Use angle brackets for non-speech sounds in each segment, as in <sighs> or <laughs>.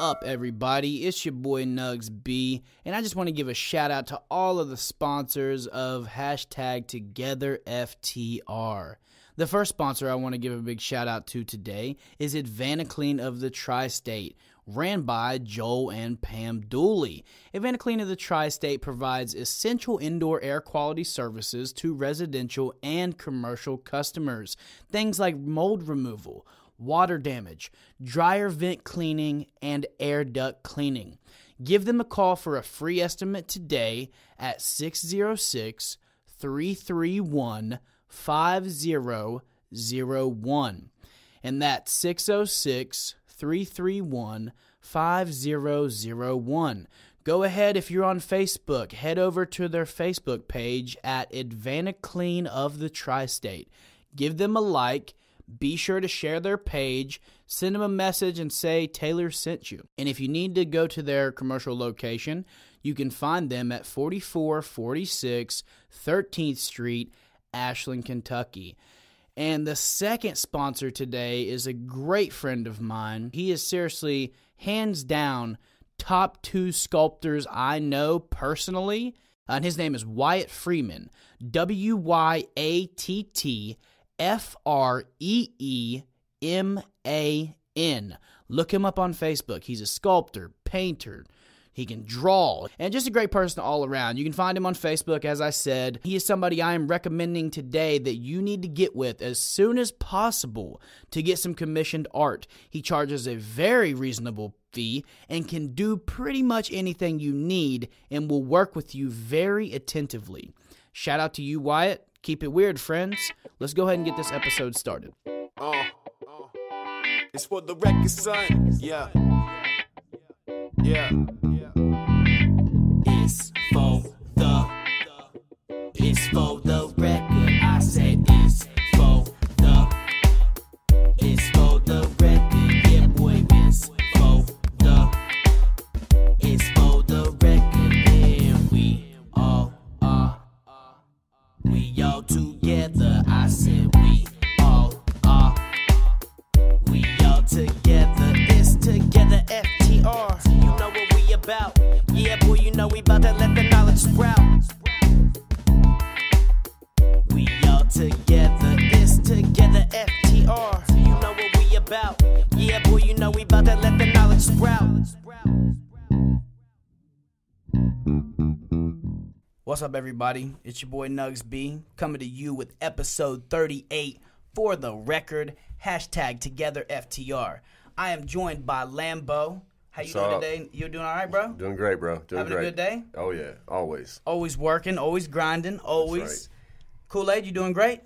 up, everybody? It's your boy Nugz B, and I just want to give a shout out to all of the sponsors of hashtag Together FTR. The first sponsor I want to give a big shout out to today is AdvantaClean of the Tri State, ran by Joel and Pam Dooley. AdvantaClean of the Tri State provides essential indoor air quality services to residential and commercial customers. Things like mold removal, water damage, dryer vent cleaning, and air duct cleaning. Give them a call for a free estimate today at 606 331 5001. And that's 606 331 5001. Go ahead if you're on Facebook, head over to their Facebook page at AdvantaClean of the Tri State. Give them a like. Be sure to share their page, send them a message, and say Taylor sent you. And if you need to go to their commercial location, you can find them at 4446 13th Street Ashland, Kentucky. And the second sponsor today is a great friend of mine. He is seriously, hands down, top two sculptors I know personally. Uh, and his name is Wyatt Freeman. W Y A T T F R E E M A N. Look him up on Facebook. He's a sculptor, painter, he can draw, and just a great person all around. You can find him on Facebook, as I said. He is somebody I am recommending today that you need to get with as soon as possible to get some commissioned art. He charges a very reasonable fee and can do pretty much anything you need and will work with you very attentively. Shout out to you, Wyatt. Keep it weird, friends. Let's go ahead and get this episode started. Uh, it's for the record, son. Yeah. Yeah. It's for the. It's for the record. I said it's for the. It's for the record. Yeah, boy, it's for the. It's What's up, everybody? It's your boy Nugz B coming to you with episode 38 for the record. Hashtag Together FTR. I am joined by Lambo. How you What's doing up? today? You doing all right, bro? Doing great, bro. Doing Having a good day? Oh yeah, always. Always working, always grinding, always. right. Kool Aid, you doing great?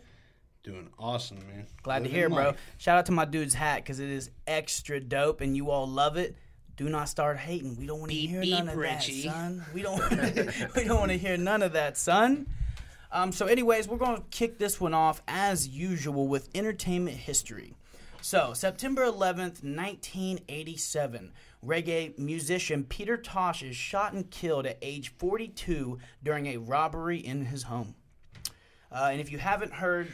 Doing awesome, man. Glad to Living hear, bro. Shout out to my dude's hat because it is extra dope and you all love it. Do not start hating. We don't want to hear beep, none of Richie. that, son. We don't. <laughs> <laughs> we don't want to hear none of that, son. Um, so, anyways, we're going to kick this one off as usual with entertainment history. So, September 11th, 1987, reggae musician Peter Tosh is shot and killed at age 42 during a robbery in his home. Uh, and if you haven't heard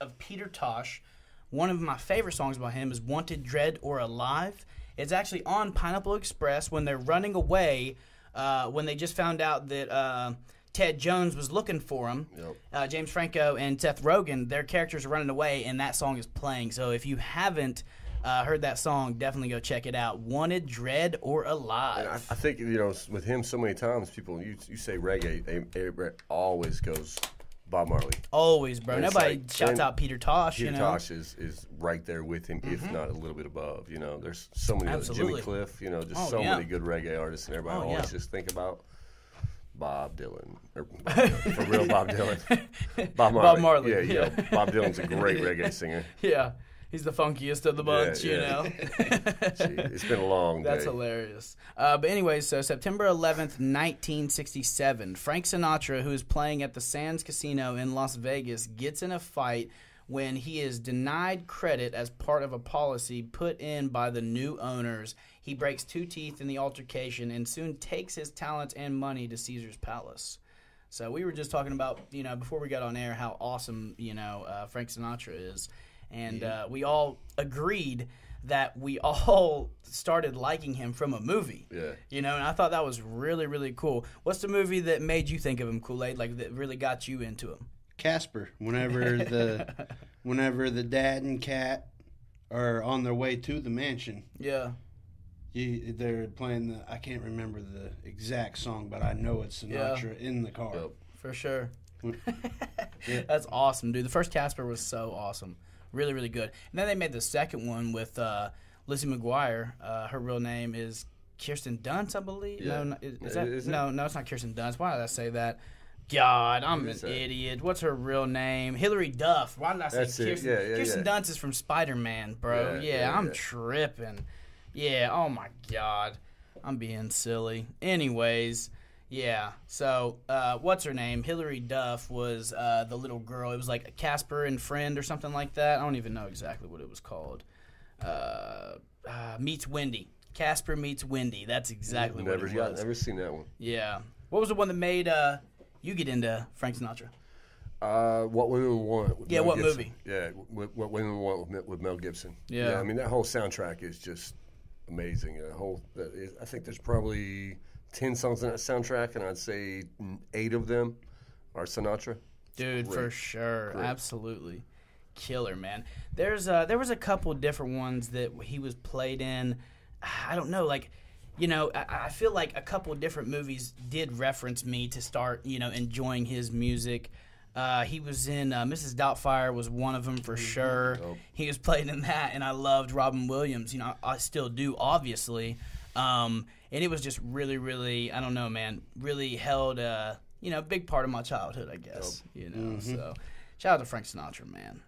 of Peter Tosh, one of my favorite songs by him is Wanted, Dread, or Alive. It's actually on Pineapple Express when they're running away, uh, when they just found out that uh, Ted Jones was looking for him. Yep. Uh, James Franco and Seth Rogen, their characters are running away, and that song is playing. So if you haven't uh, heard that song, definitely go check it out. Wanted, Dread, or Alive. I, I think you know with him so many times, people you you say reggae, they, it always goes Bob Marley. Always, bro. And Nobody like- shouts out Peter Tosh, Peter you know. Mm-hmm. Tosh is, is right there with him, if not a little bit above. You know, there's so many Absolutely. Jimmy Cliff. You know, just Oh, so yeah. many good reggae artists, and everybody Oh, always yeah. just think about Bob Dylan, or for real Bob Dylan, <laughs> Bob Marley. Marley, Yeah, yeah. yeah. Bob <laughs> Dylan's a great reggae singer. Yeah, he's the funkiest of the bunch, you yeah. know. <laughs> Gee, it's been a long <laughs> That's day. hilarious. Uh, but anyways, so September 11th, 1967, Frank Sinatra, who is playing at the Sands Casino in Las Vegas, gets in a fight when he is denied credit as part of a policy put in by the new owners. He breaks two teeth in the altercation and soon takes his talents and money to Caesar's Palace. So we were just talking about, you know, before we got on air, how awesome, you know, uh, Frank Sinatra is. And uh, we all agreed that we <laughs> all started liking him from a movie. Yeah. You know, and I thought that was really, really cool. What's the movie that made you think of him, Kool Aid? Like that really got you into him? Casper. Whenever the <laughs> whenever the dad and cat are on their way to the mansion, Yeah. you, they're playing the. I can't remember the exact song, but I know it's Sinatra in the car. Yep. For sure. <laughs> That's awesome, dude. The first Casper was so awesome. Really, really good. And then they made the second one with uh, Lizzie McGuire. Uh, her real name is Kirsten Dunst, I believe. Yeah. No, no, is, is Is that, is no, no, it's not Kirsten Dunst. Why did I say that? God, I'm an idiot. What's her real name? Hilary Duff. Why did I say That's. Kirsten? Yeah, yeah, Kirsten yeah. Dunst is from Spider Man, bro. Yeah, I'm tripping. Yeah, oh my God. I'm being silly. Anyways, yeah. So, uh, what's her name? Hilary Duff was uh, the little girl. It was like Casper and Friend or something like that. I don't even know exactly what it was called. Uh, uh, meets Wendy. Casper meets Wendy. That's exactly Never what it was. never seen that one. Yeah. What was the one that made uh, you get into Frank Sinatra? Uh, what women want? with Yeah, Mel what Gibson. movie? Yeah, what, what women want with, with Mel Gibson. Yeah. I mean that whole soundtrack is just amazing. A whole, I think there's probably ten songs in that soundtrack, and I'd say eight of them are Sinatra. Dude, for sure, Great. absolutely, killer man. There's uh, there was a couple different ones that he was played in. I don't know, like you know, I, I feel like a couple different movies did reference me to start, you know, enjoying his music. Uh, he was in uh, Mrs. Doubtfire was one of them for sure. He was played in that, and I loved Robin Williams. You know, I, I still do, obviously. Um, and it was just really, really, I don't know, man, really held a you know big part of my childhood, I guess. You know, so shout out to Frank Sinatra, man.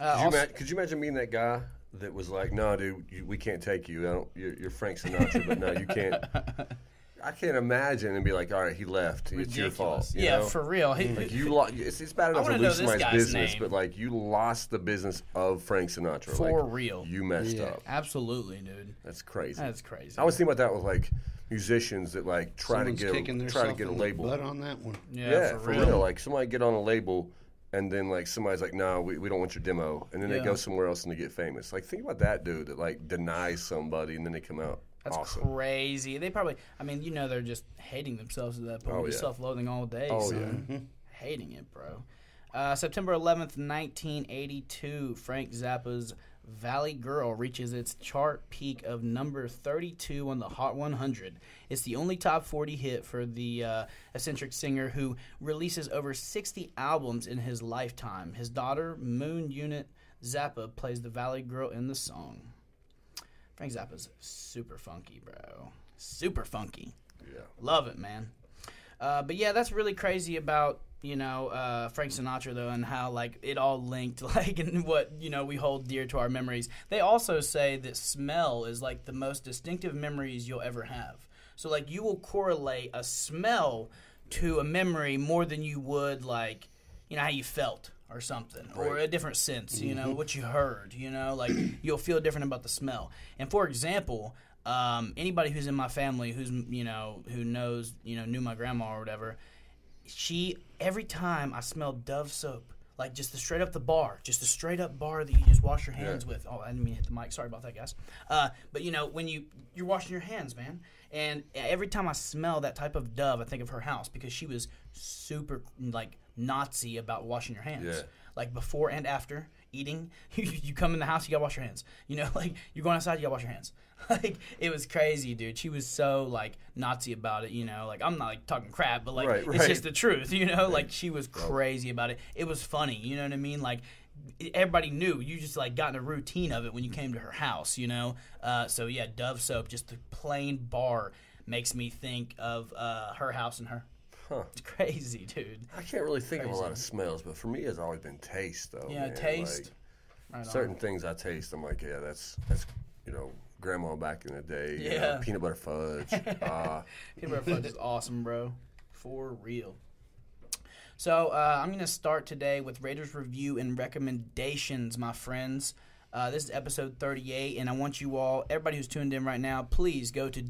Uh, Could you, also- ima- could you imagine being that guy that was like, "No, dude, you, we can't take you. I don't, you're, you're Frank Sinatra, but no, you can't." <laughs> <laughs> I can't imagine and be like, "All right, he left. It's your fault." ridiculous. you yeah, know? for real. He, Like you, lo- it's, it's bad enough to wanna know lose this somebody's guy's business, name. but like you lost the business of Frank Sinatra. For Like, real. you messed Yeah. up. absolutely, dude. That's crazy. That's crazy. I was thinking about that with like musicians that like try Someone's to kicking get a, try to themselves get a in the label. butt on that one. yeah, Yeah, for, for real. real. Like somebody get on a label, and then like somebody's like, "No, we, we don't want your demo," and then Yeah. they go somewhere else and they get famous. Like think about that dude that like denies somebody and then they come out That's awesome. crazy. They probably, I mean, you know, they're just hating themselves at that point. Oh, yeah. self-loathing all day. Oh, son. yeah. Hating it, bro. Uh, September 11th, 1982, Frank Zappa's Valley Girl reaches its chart peak of number 32 on the Hot 100. It's the only top 40 hit for the uh, eccentric singer who releases over 60 albums in his lifetime. His daughter, Moon Unit Zappa, plays the Valley Girl in the song. Frank Zappa's super funky, bro. Super funky. Yeah. Love it, man. Uh, but yeah, that's really crazy about you know uh, Frank Sinatra though, and how like it all linked, <laughs> like and what you know we hold dear to our memories. They also say that smell is like the most distinctive memories you'll ever have. So like you will correlate a smell to a memory more than you would like you know how you felt or something or a different sense you know what you heard you know like <clears throat> you'll feel different about the smell. And for example um, anybody who's in my family who's you know who knows you know knew my grandma or whatever she every time i smell dove soap like just the straight up the bar just the straight up bar that you just wash your hands with. Oh i didn't mean to hit the mic. Sorry about that guys. Uh, but you know when you you're washing your hands man. And every time i smell that type of dove i think of her house because she was super like nazi about washing your hands. Yeah. like before and after eating <laughs> you, you come in the house you gotta wash your hands. You know <laughs> like you're going outside you gotta wash your hands. <laughs> Like it was crazy dude. She was so like nazi about it you know? Like i'm not like talking crap but like Right, it's just the truth you know? Like she was crazy about it. It was funny you know what i mean? Like everybody knew. You just like got in a routine of it when you came to her house you know? Uh, so yeah dove soap just the plain bar makes me think of uh, her house and her Huh. it's crazy dude I can't really think of a lot of smells, but for me, it's always been taste, though. Yeah, man. taste. Like, Right on. certain things I taste, I'm like, yeah, that's that's you know, grandma back in the day. you know, Yeah. peanut butter fudge. uh, <laughs> Peanut butter fudge is awesome, bro. For real. So uh, I'm gonna start today with Raiders review and recommendations, my friends. Uh, this is episode 38, and I want you all, everybody who's tuned in right now, please go to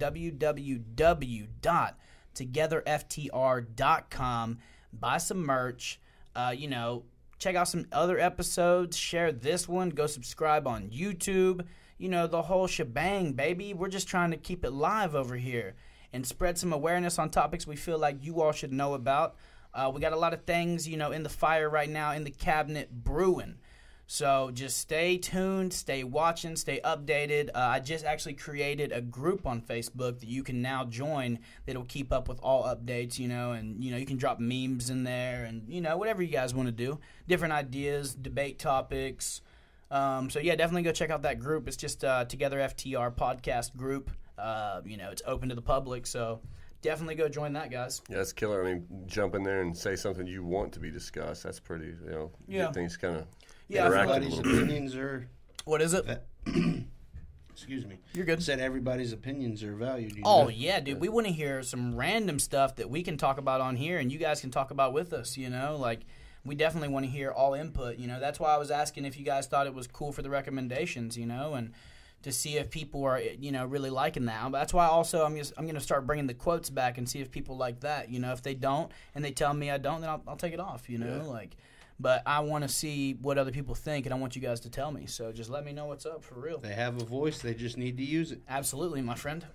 www.togetherftr.com, buy some merch. Uh, you know, check out some other episodes, share this one, go subscribe on YouTube. You know, the whole shebang, baby. We're just trying to keep it live over here and spread some awareness on topics we feel like you all should know about. Uh, we got a lot of things, you know, in the fire right now, in the cabinet brewing. So just stay tuned, stay watching, stay updated. Uh, I just actually created a group on Facebook that you can now join that'll keep up with all updates, you know, and you know you can drop memes in there and you know whatever you guys want to do, different ideas, debate topics. Um, so yeah, definitely go check out that group. It's just uh, Together FTR podcast group. Uh, you know, it's open to the public, so definitely go join that, guys. Yeah, that's killer. I mean, jump in there and say something you want to be discussed. That's pretty, you know, Yeah. get things kind of Yeah, I feel interactive like- a Everybody's opinions are. What is it? <clears throat> Excuse me. You're good. Said everybody's opinions are valued. you Oh know? yeah, dude. We want to hear some random stuff that we can talk about on here, and you guys can talk about with us. You know, like we definitely want to hear all input. You know, that's why I was asking if you guys thought it was cool for the recommendations. You know, and to see if people are you know really liking that. But that's why also I'm just I'm gonna start bringing the quotes back and see if people like that. You know, if they don't and they tell me I don't, then I'll, I'll take it off. You know, like. But I want to see what other people think, and I want you guys to tell me. So just let me know what's up for real. They have a voice. They just need to use it. Absolutely, my friend.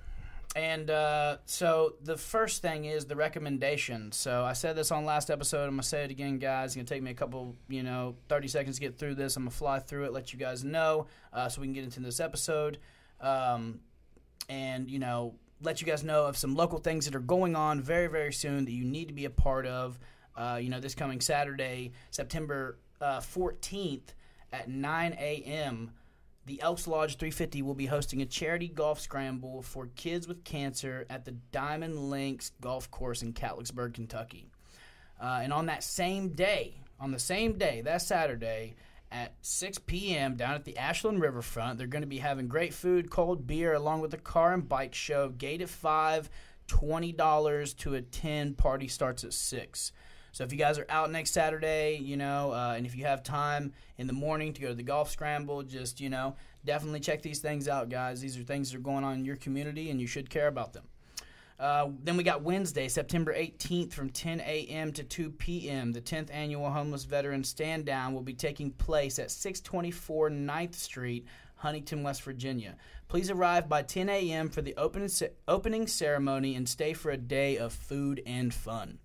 And uh, so the first thing is the recommendation. So I said this on last episode. I'm gonna say it again, guys. It's gonna take me a couple, you know, 30 seconds to get through this. I'm gonna fly through it, let you guys know, uh, so we can get into this episode, um, and you know, let you guys know of some local things that are going on very, very soon that you need to be a part of. Uh, you know, this coming Saturday, September uh, 14th at 9 a.m the Elks Lodge 350 will be hosting a charity golf scramble for kids with cancer at the Diamond Links Golf Course in Catlettsburg, Kentucky. Uh, and on that same day, on the same day, that Saturday, at 6 p.m. down at the Ashland Riverfront, they're going to be having great food, cold beer, along with a car and bike show. Gate at 5, $20 to attend. Party starts at 6. So if you guys are out next Saturday, you know, uh, and if you have time in the morning to go to the golf scramble, just you know, definitely check these things out, guys. These are things that are going on in your community, and you should care about them. Uh, then we got Wednesday, September 18th from 10 a.m. to 2 p.m. The 10th annual Homeless Veteran Stand Down will be taking place at 624 9th Street, Huntington, West Virginia. Please arrive by 10 a.m. for the ce- opening ceremony and stay for a day of food and fun.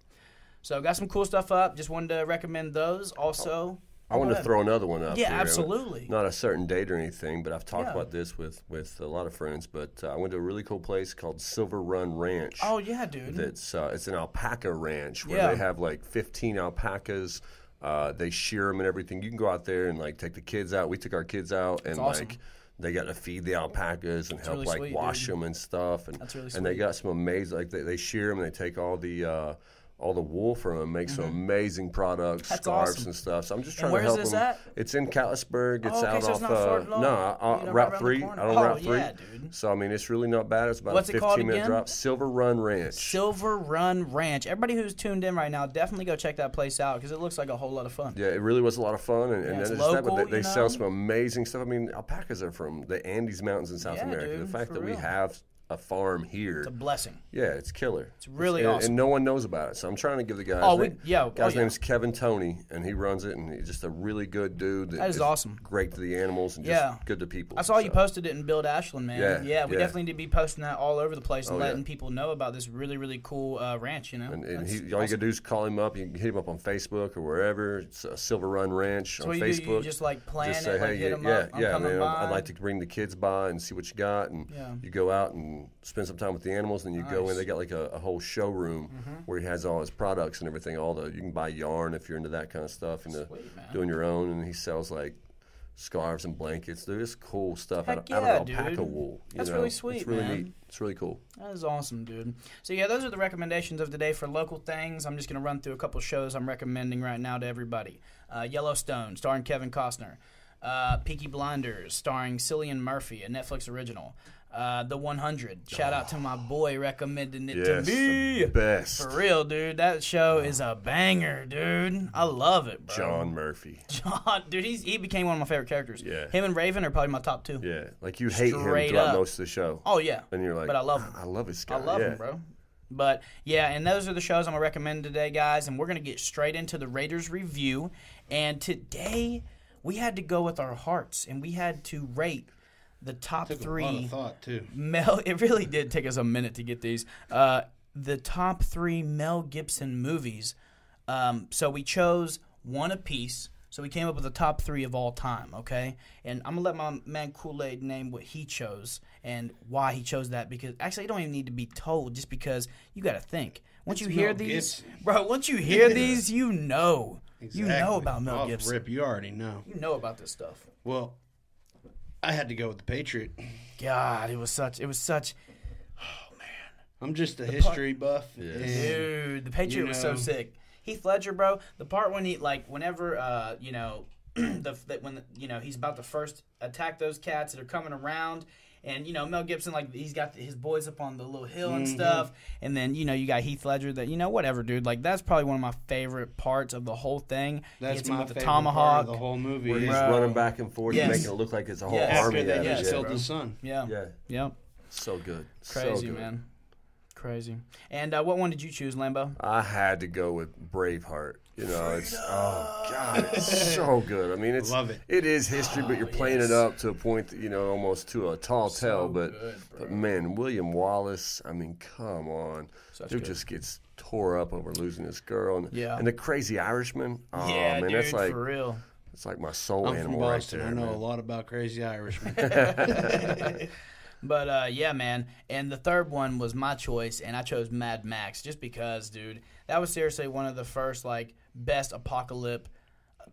So got some cool stuff up. Just wanted to recommend those. Also, I wanted Go to throw another one up. Yeah, here. absolutely. Not a certain date or anything, but I've talked Yeah. about this with, with a lot of friends. But uh, I went to a really cool place called Silver Run Ranch. oh yeah, dude. That's uh, it's an alpaca ranch where Yeah. they have like 15 alpacas. Uh, they shear them and everything. You can go out there and like take the kids out. We took our kids out and awesome. like they got to feed the alpacas and help really like sweet, wash them and stuff. And That's really and they got some amazing like they, they shear them and they take all the. Uh, all the wool from them, make some amazing products, Mm-hmm. That's scarves awesome. and stuff. So I'm just trying to help this them. at? It's in Catlettsburg. It's Oh, okay, out so it's off uh, no You uh, know, Route Three. Out on Oh, Route Three. yeah, dude. So I mean, it's really not bad. It's about What's a it called 15 minute again? drop. Silver Run Ranch. Silver Run Ranch. Everybody who's tuned in right now, definitely go check that place out because it looks like a whole lot of fun. Yeah, it really was a lot of fun, and, and it's just that, but they, they sell some amazing stuff. I mean, alpacas are from the Andes Mountains in South Yeah, America. dude, the fact that we have a farm here, It's a blessing. yeah, it's killer. It's really and, awesome. and no one knows about it. So I'm trying to give the guy. Oh, we- name- yeah, oh, guy's yeah. name's Kevin Tony, and he runs it, and he's just a really good dude. That is awesome. Great to the animals and just Yeah. good to people. I saw you posted it in Build Ashland, man. Yeah, Yeah, we yeah. definitely need to be posting that all over the place and Oh, yeah. letting people know about this really, really cool uh, ranch. You know, And, and he, all you awesome. gotta do is call him up. You can hit him up on Facebook or wherever. It's uh, Silver Run Ranch So on you Facebook. do, you just like plan just it, say, like hey, yeah, yeah, yeah, man. I'd like to bring the kids by and see what you got, and you go out and spend some time with the animals, and you go in. Mm-hmm. They got like a, a whole showroom where he has all his products and everything. All the you can buy yarn if you're into that kind of stuff, and Sweet, doing your own. And he sells like scarves and blankets. There's cool stuff Heck out, of, out of alpaca dude. wool. That's know? really sweet, It's really man. neat. It's really cool. That is awesome, dude. So yeah, those are the recommendations of today for local things. I'm just gonna run through a couple shows I'm recommending right now to everybody. Uh, Yellowstone, starring Kevin Costner. Uh, Peaky Blinders, starring Cillian Murphy, a Netflix original. Uh, the 100. Shout out to my boy recommending it Yes, to me. the best. For real, dude. That show is a banger, dude. I love it, bro. John Murphy. <laughs> John, dude, he's, he became one of my favorite characters. Yeah. Him and Raven are probably my top two. Yeah, like you hate Straight him throughout up. most of the show. Oh yeah. And you're like, but I love him. I love his guy. I love yeah. him, bro. But yeah, and those are the shows I'm gonna recommend today, guys. And we're gonna get straight into the Raiders review. And today we had to go with our hearts and we had to rate the top Took three. a thought too. Mel, <laughs> it really did take us a minute to get these. Uh, the top three Mel Gibson movies. Um, so we chose one apiece. So we came up with the top three of all time, okay? And I'm gonna let my man Kool Aid name what he chose and why he chose that because actually, you don't even need to be told. Just because you got to think. Once It's you hear Mel these, Gibson. bro, once you hear <laughs> these, you know, you know about Mel Off Gibson. Rip, you already know. You know about this stuff. Well, I had to go with the Patriot. God, it was such. It was such. Oh man, I'm just a history buff. Yes. Dude, the Patriot you was so sick. Heath Ledger, bro. The part when he like, whenever uh, you know, <clears throat> the that when you know he's about to first attack those cats that are coming around. And you know Mel Gibson, like he's got his boys up on the little hill and Mm-hmm. stuff, and then you know you got Heath Ledger. That you know whatever, dude. Like that's probably one of my favorite parts of the whole thing. That's hits him my with the favorite part tomahawk. of the whole movie. Where he's Bro. running back and forth, Yes. making it look like it's a whole Yes. army. After they yeah, of just it. killed bro. the son. yeah, Yeah, yeah, so good, crazy so good. man, crazy. And uh, what one did you choose, Lambo? I had to go with Braveheart. You know, it's oh god, it's so good. I mean, it's Love it. It is history, but you're oh, playing yes. it up to a point that you know almost to a tall tale. But good, but man, William Wallace. I mean, come on, Such dude good. just gets tore up over losing his girl, and Yeah. and the crazy Irishman. Oh yeah, man, dude, that's like for real. it's like my soul I'm from animal Boston. right I know man. a lot about Crazy <laughs> Irishmen. <laughs> But uh, yeah, man. And the third one was my choice, and I chose Mad Max just because, dude, that was seriously one of the first like best apocalypse,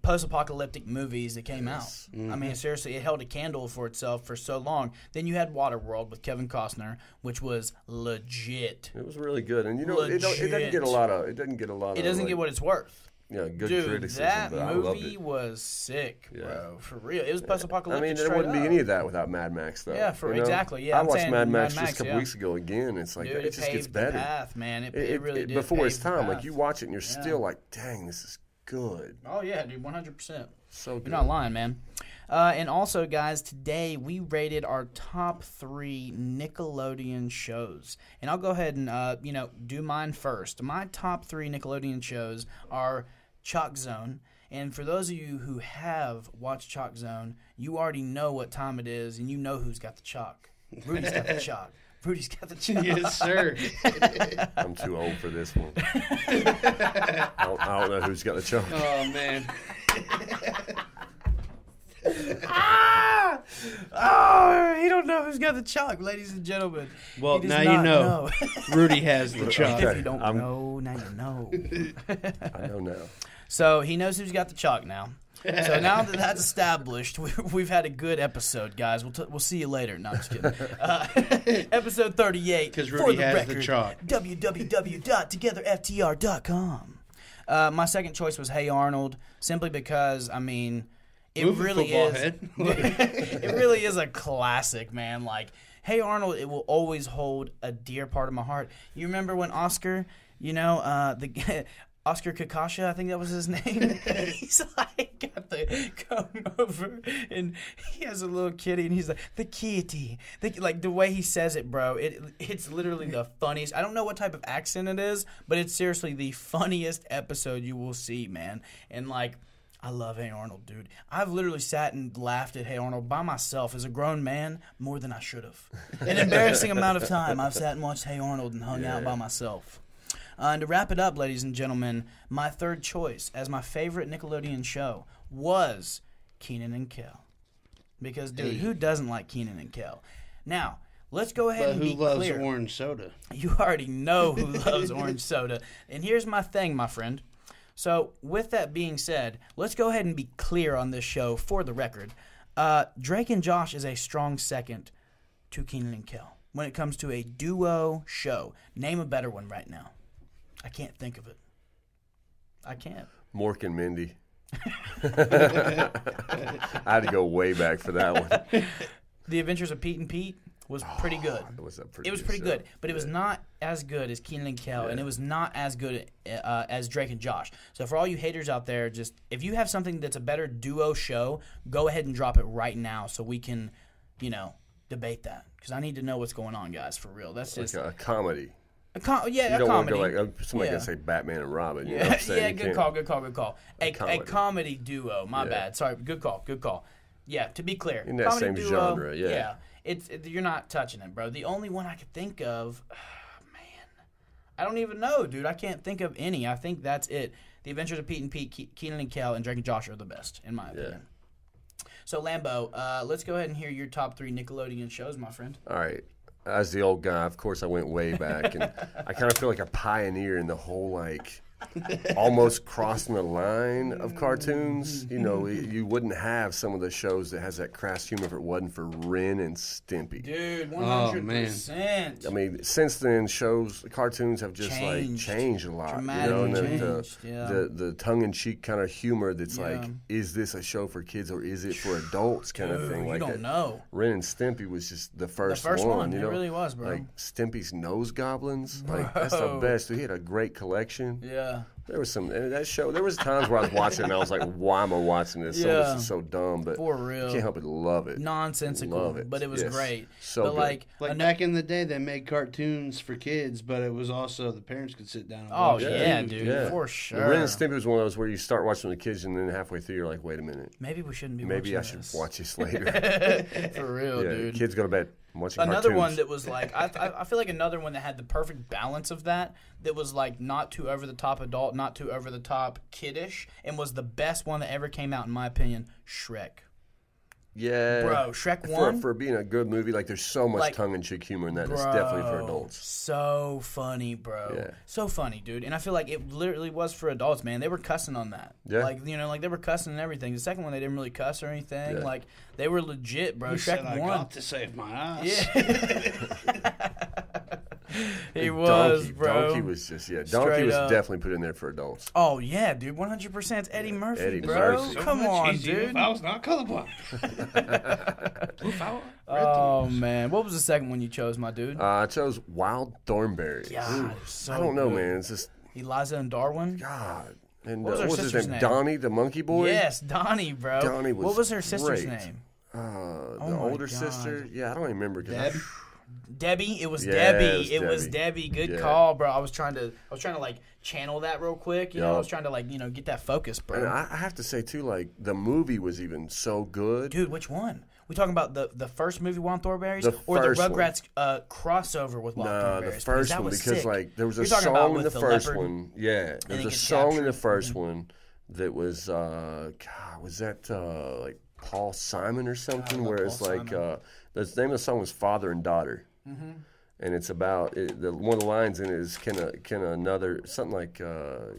post-apocalyptic movies that came out. I mean, seriously, it held a candle for itself for so long. Then you had Waterworld with Kevin Costner, which was legit. It was really good, and you know it, it doesn't get a lot of it doesn't get a lot It of doesn't like, get what it's worth. Know, good Dude, criticism, that but movie was sick, Yeah. bro. For real, it was post-apocalyptic. I mean, there wouldn't up. be any of that without Mad Max, though. Yeah, for- you know? exactly, yeah, I I'm watched Mad Mad Max, Max, just a couple yeah. weeks ago again. It's like Dude, it it just gets better. path, man. It, It- it, it- really it- did. before its time, like you watch it and you're Yeah. still like, dang, this is good, Oh yeah, dude, one hundred percent. so good. You're not lying, man. Uh, and also, guys, today we rated our top three Nickelodeon shows, and I'll go ahead and uh, you know do mine first. My top three Nickelodeon shows are Chalk Zone, and for those of you who have watched Chalk Zone, you already know what time it is, and you know who's got the chalk. Rudy's got the <laughs> chalk. Rudy's got the chalk. yes, sir. <laughs> I'm too old for this one. <laughs> I, don't, I don't know who's got the chunk. Oh man. <laughs> Ah! Oh, he don't know who's got the chalk, ladies and gentlemen. Well, He does now you not know. <laughs> Rudy has the chalk. if chalk. you don't I'm- know, now you know. <laughs> I don't know now. So he knows who's got the chalk now. So now that that's established, we, we've had a good episode, guys. We'll, t- we'll see you later. No, I'm just kidding. Uh, episode 38. 'Cause for Rudy the has record, the chalk. www.togetherftr.com. Uh, my second choice was Hey Arnold, simply because, I mean, it really is. <laughs> it really is a classic, man. Like, Hey Arnold, it will always hold a dear part of my heart. You remember when Oscar, you know, uh, the <laughs> Oscar Kokoshka, I think that was his name. <laughs> he's like got the comb over, and he has a little kitty, and he's like the kitty. The, like the way he says it, bro. It it's literally the funniest. I don't know what type of accent it is, but it's seriously the funniest episode you will see, man. And like. I love Hey Arnold, dude. I've literally sat and laughed at Hey Arnold by myself as a grown man more than I should have. An <laughs> embarrassing amount of time I've sat and watched Hey Arnold and hung out by myself. Uh, and to wrap it up, ladies and gentlemen, my third choice as my favorite Nickelodeon show was Kenan and Kel. Because, dude, who doesn't like Kenan and Kel? Now, let's go ahead But and who be loves clear. orange soda? You already know who loves <laughs> orange soda. And here's my thing, my friend. So, with that being said, let's go ahead and be clear on this show for the record. Uh, Drake and Josh is a strong second to Kenan and Kel when it comes to a duo show. Name a better one right now. I can't think of it. I can't. Mork and Mindy. <laughs> I had to go way back for that one. <laughs> The Adventures of Pete and Pete was pretty <sighs> good. It was a pretty. It was good pretty show. good, but it was not as good as Kenan and Kel, and it was not as good uh, as Drake and Josh. So for all you haters out there, just if you have something that's a better duo show, go ahead and drop it right now so we can, you know, debate that because I need to know what's going on, guys. For real, that's Like just a, a comedy. A com- yeah, You a don't want to comedy. go like uh, somebody Yeah. gonna say Batman and Robin. You know Yeah, yeah, good call, good call, good call. A, a, comedy. comedy. duo. My Yeah. bad. Sorry, good call, good call. Yeah, to be clear, In that comedy same duo, genre, yeah. It's it, you're not touching it, bro. The only one I could think of, <sighs> man, I don't even know, dude. I can't think of any. I think that's it. The Adventures of Pete and Pete, Ke- Kenan and Kel, and Drake and Josh are the best, in my opinion. So Lambo, uh, let's go ahead and hear your top three Nickelodeon shows, my friend. All right. As the old guy, of course, I went way back, and <laughs> I kind of feel like a pioneer in the whole like almost crossing the line of mm-hmm. cartoons. You know, mm-hmm. you wouldn't have some of the shows that has that crass humor if it wasn't for Ren and Stimpy. Dude, oh, one Oh, hundred man. percent. I mean, since then, shows, cartoons have just like Changed. changed a lot. You know, and Dramatically the, the, yeah. the the tongue-in-cheek kind of humor that's Yeah. like, is this a show for kids or is it for adults? Kind of thing. you Like don't that. know. Ren and Stimpy was just the first, the first one. one, You it know, really was, bro. Like Stimpy's nose goblins, like that's the Bro. best. He had a great collection. Yeah uh, there was some and that show. There was times where I was watching and I was like, "Why am I watching this? Some of this is so dumb." But For real. you can't help but love it. nonsensical, Love it. but it was Yes. great. So but good. like, Like ano- back in the day, they made cartoons for kids, but it was also the parents could sit down. and oh watch yeah, it. dude, for The sure. Ren and Stimpy was one of those where you start watching the kids and then halfway through you're like, "Wait a minute, Maybe we shouldn't be. maybe I watching should this. watch this later." <laughs> for real, yeah, dude. kids go to bed. I'm watching Another cartoons. one that was like, I, I I feel like another one that had the perfect balance of that. That was like not too over the top adult, not too over the top kiddish, and was the best one that ever came out in my opinion. Shrek. yeah, Bro, Shrek for, 1? for being a good movie. Like, there's so much Like, tongue-in-cheek humor in that. It's definitely for adults. So funny, bro. Yeah. So funny, dude. And I feel like it literally was for adults, man. They were cussing on that. Yeah. Like, you know, like they were cussing and everything. The second one, they didn't really cuss or anything. Yeah. Like, they were legit, bro. He said, Shrek I 1. got to save my ass. Yeah. <laughs> <laughs> he And was, Donkey, bro. Donkey was just yeah. Donkey Straight was up. definitely put in there for adults. Oh yeah, dude, one hundred percent. Eddie Murphy, Eddie bro. Murphy. So Come on, dude. If I was not colorblind. <laughs> Oof, I- Oh man, what was the second one you chose, my dude? Uh, I chose Wild Thornberry. God, so I don't know, good. man. It's just Eliza and Darwin. God. And What was uh, her what was his name? name? Donnie, the monkey boy. Yes, Donnie, bro. Donnie was what was her sister's great. name? Uh, the Oh older God. sister. Yeah, I don't even remember. 'cause I- Deb? Debbie. It was Yeah, Debbie. it was Debbie. Good Yeah. call, bro. I was trying to, I was trying to like channel that real quick. You know, I was trying to like, you know, get that focus, bro. and I, have to say too, like the movie was even so good. Dude, which one? We talking about the the first movie, Wild Thornberries, The or the. Rugrats uh, crossover with Wild Nah, Thornberries? the first one because sick. like there was a song in the the first leopard one. Yeah, there was a song in the captured. 1st one that was uh God, was that uh like Paul Simon or something? where it's like uh the name of the song was Father and Daughter. Mm-hmm. And it's about it, the, one of the lines in it is can a, can another something like uh,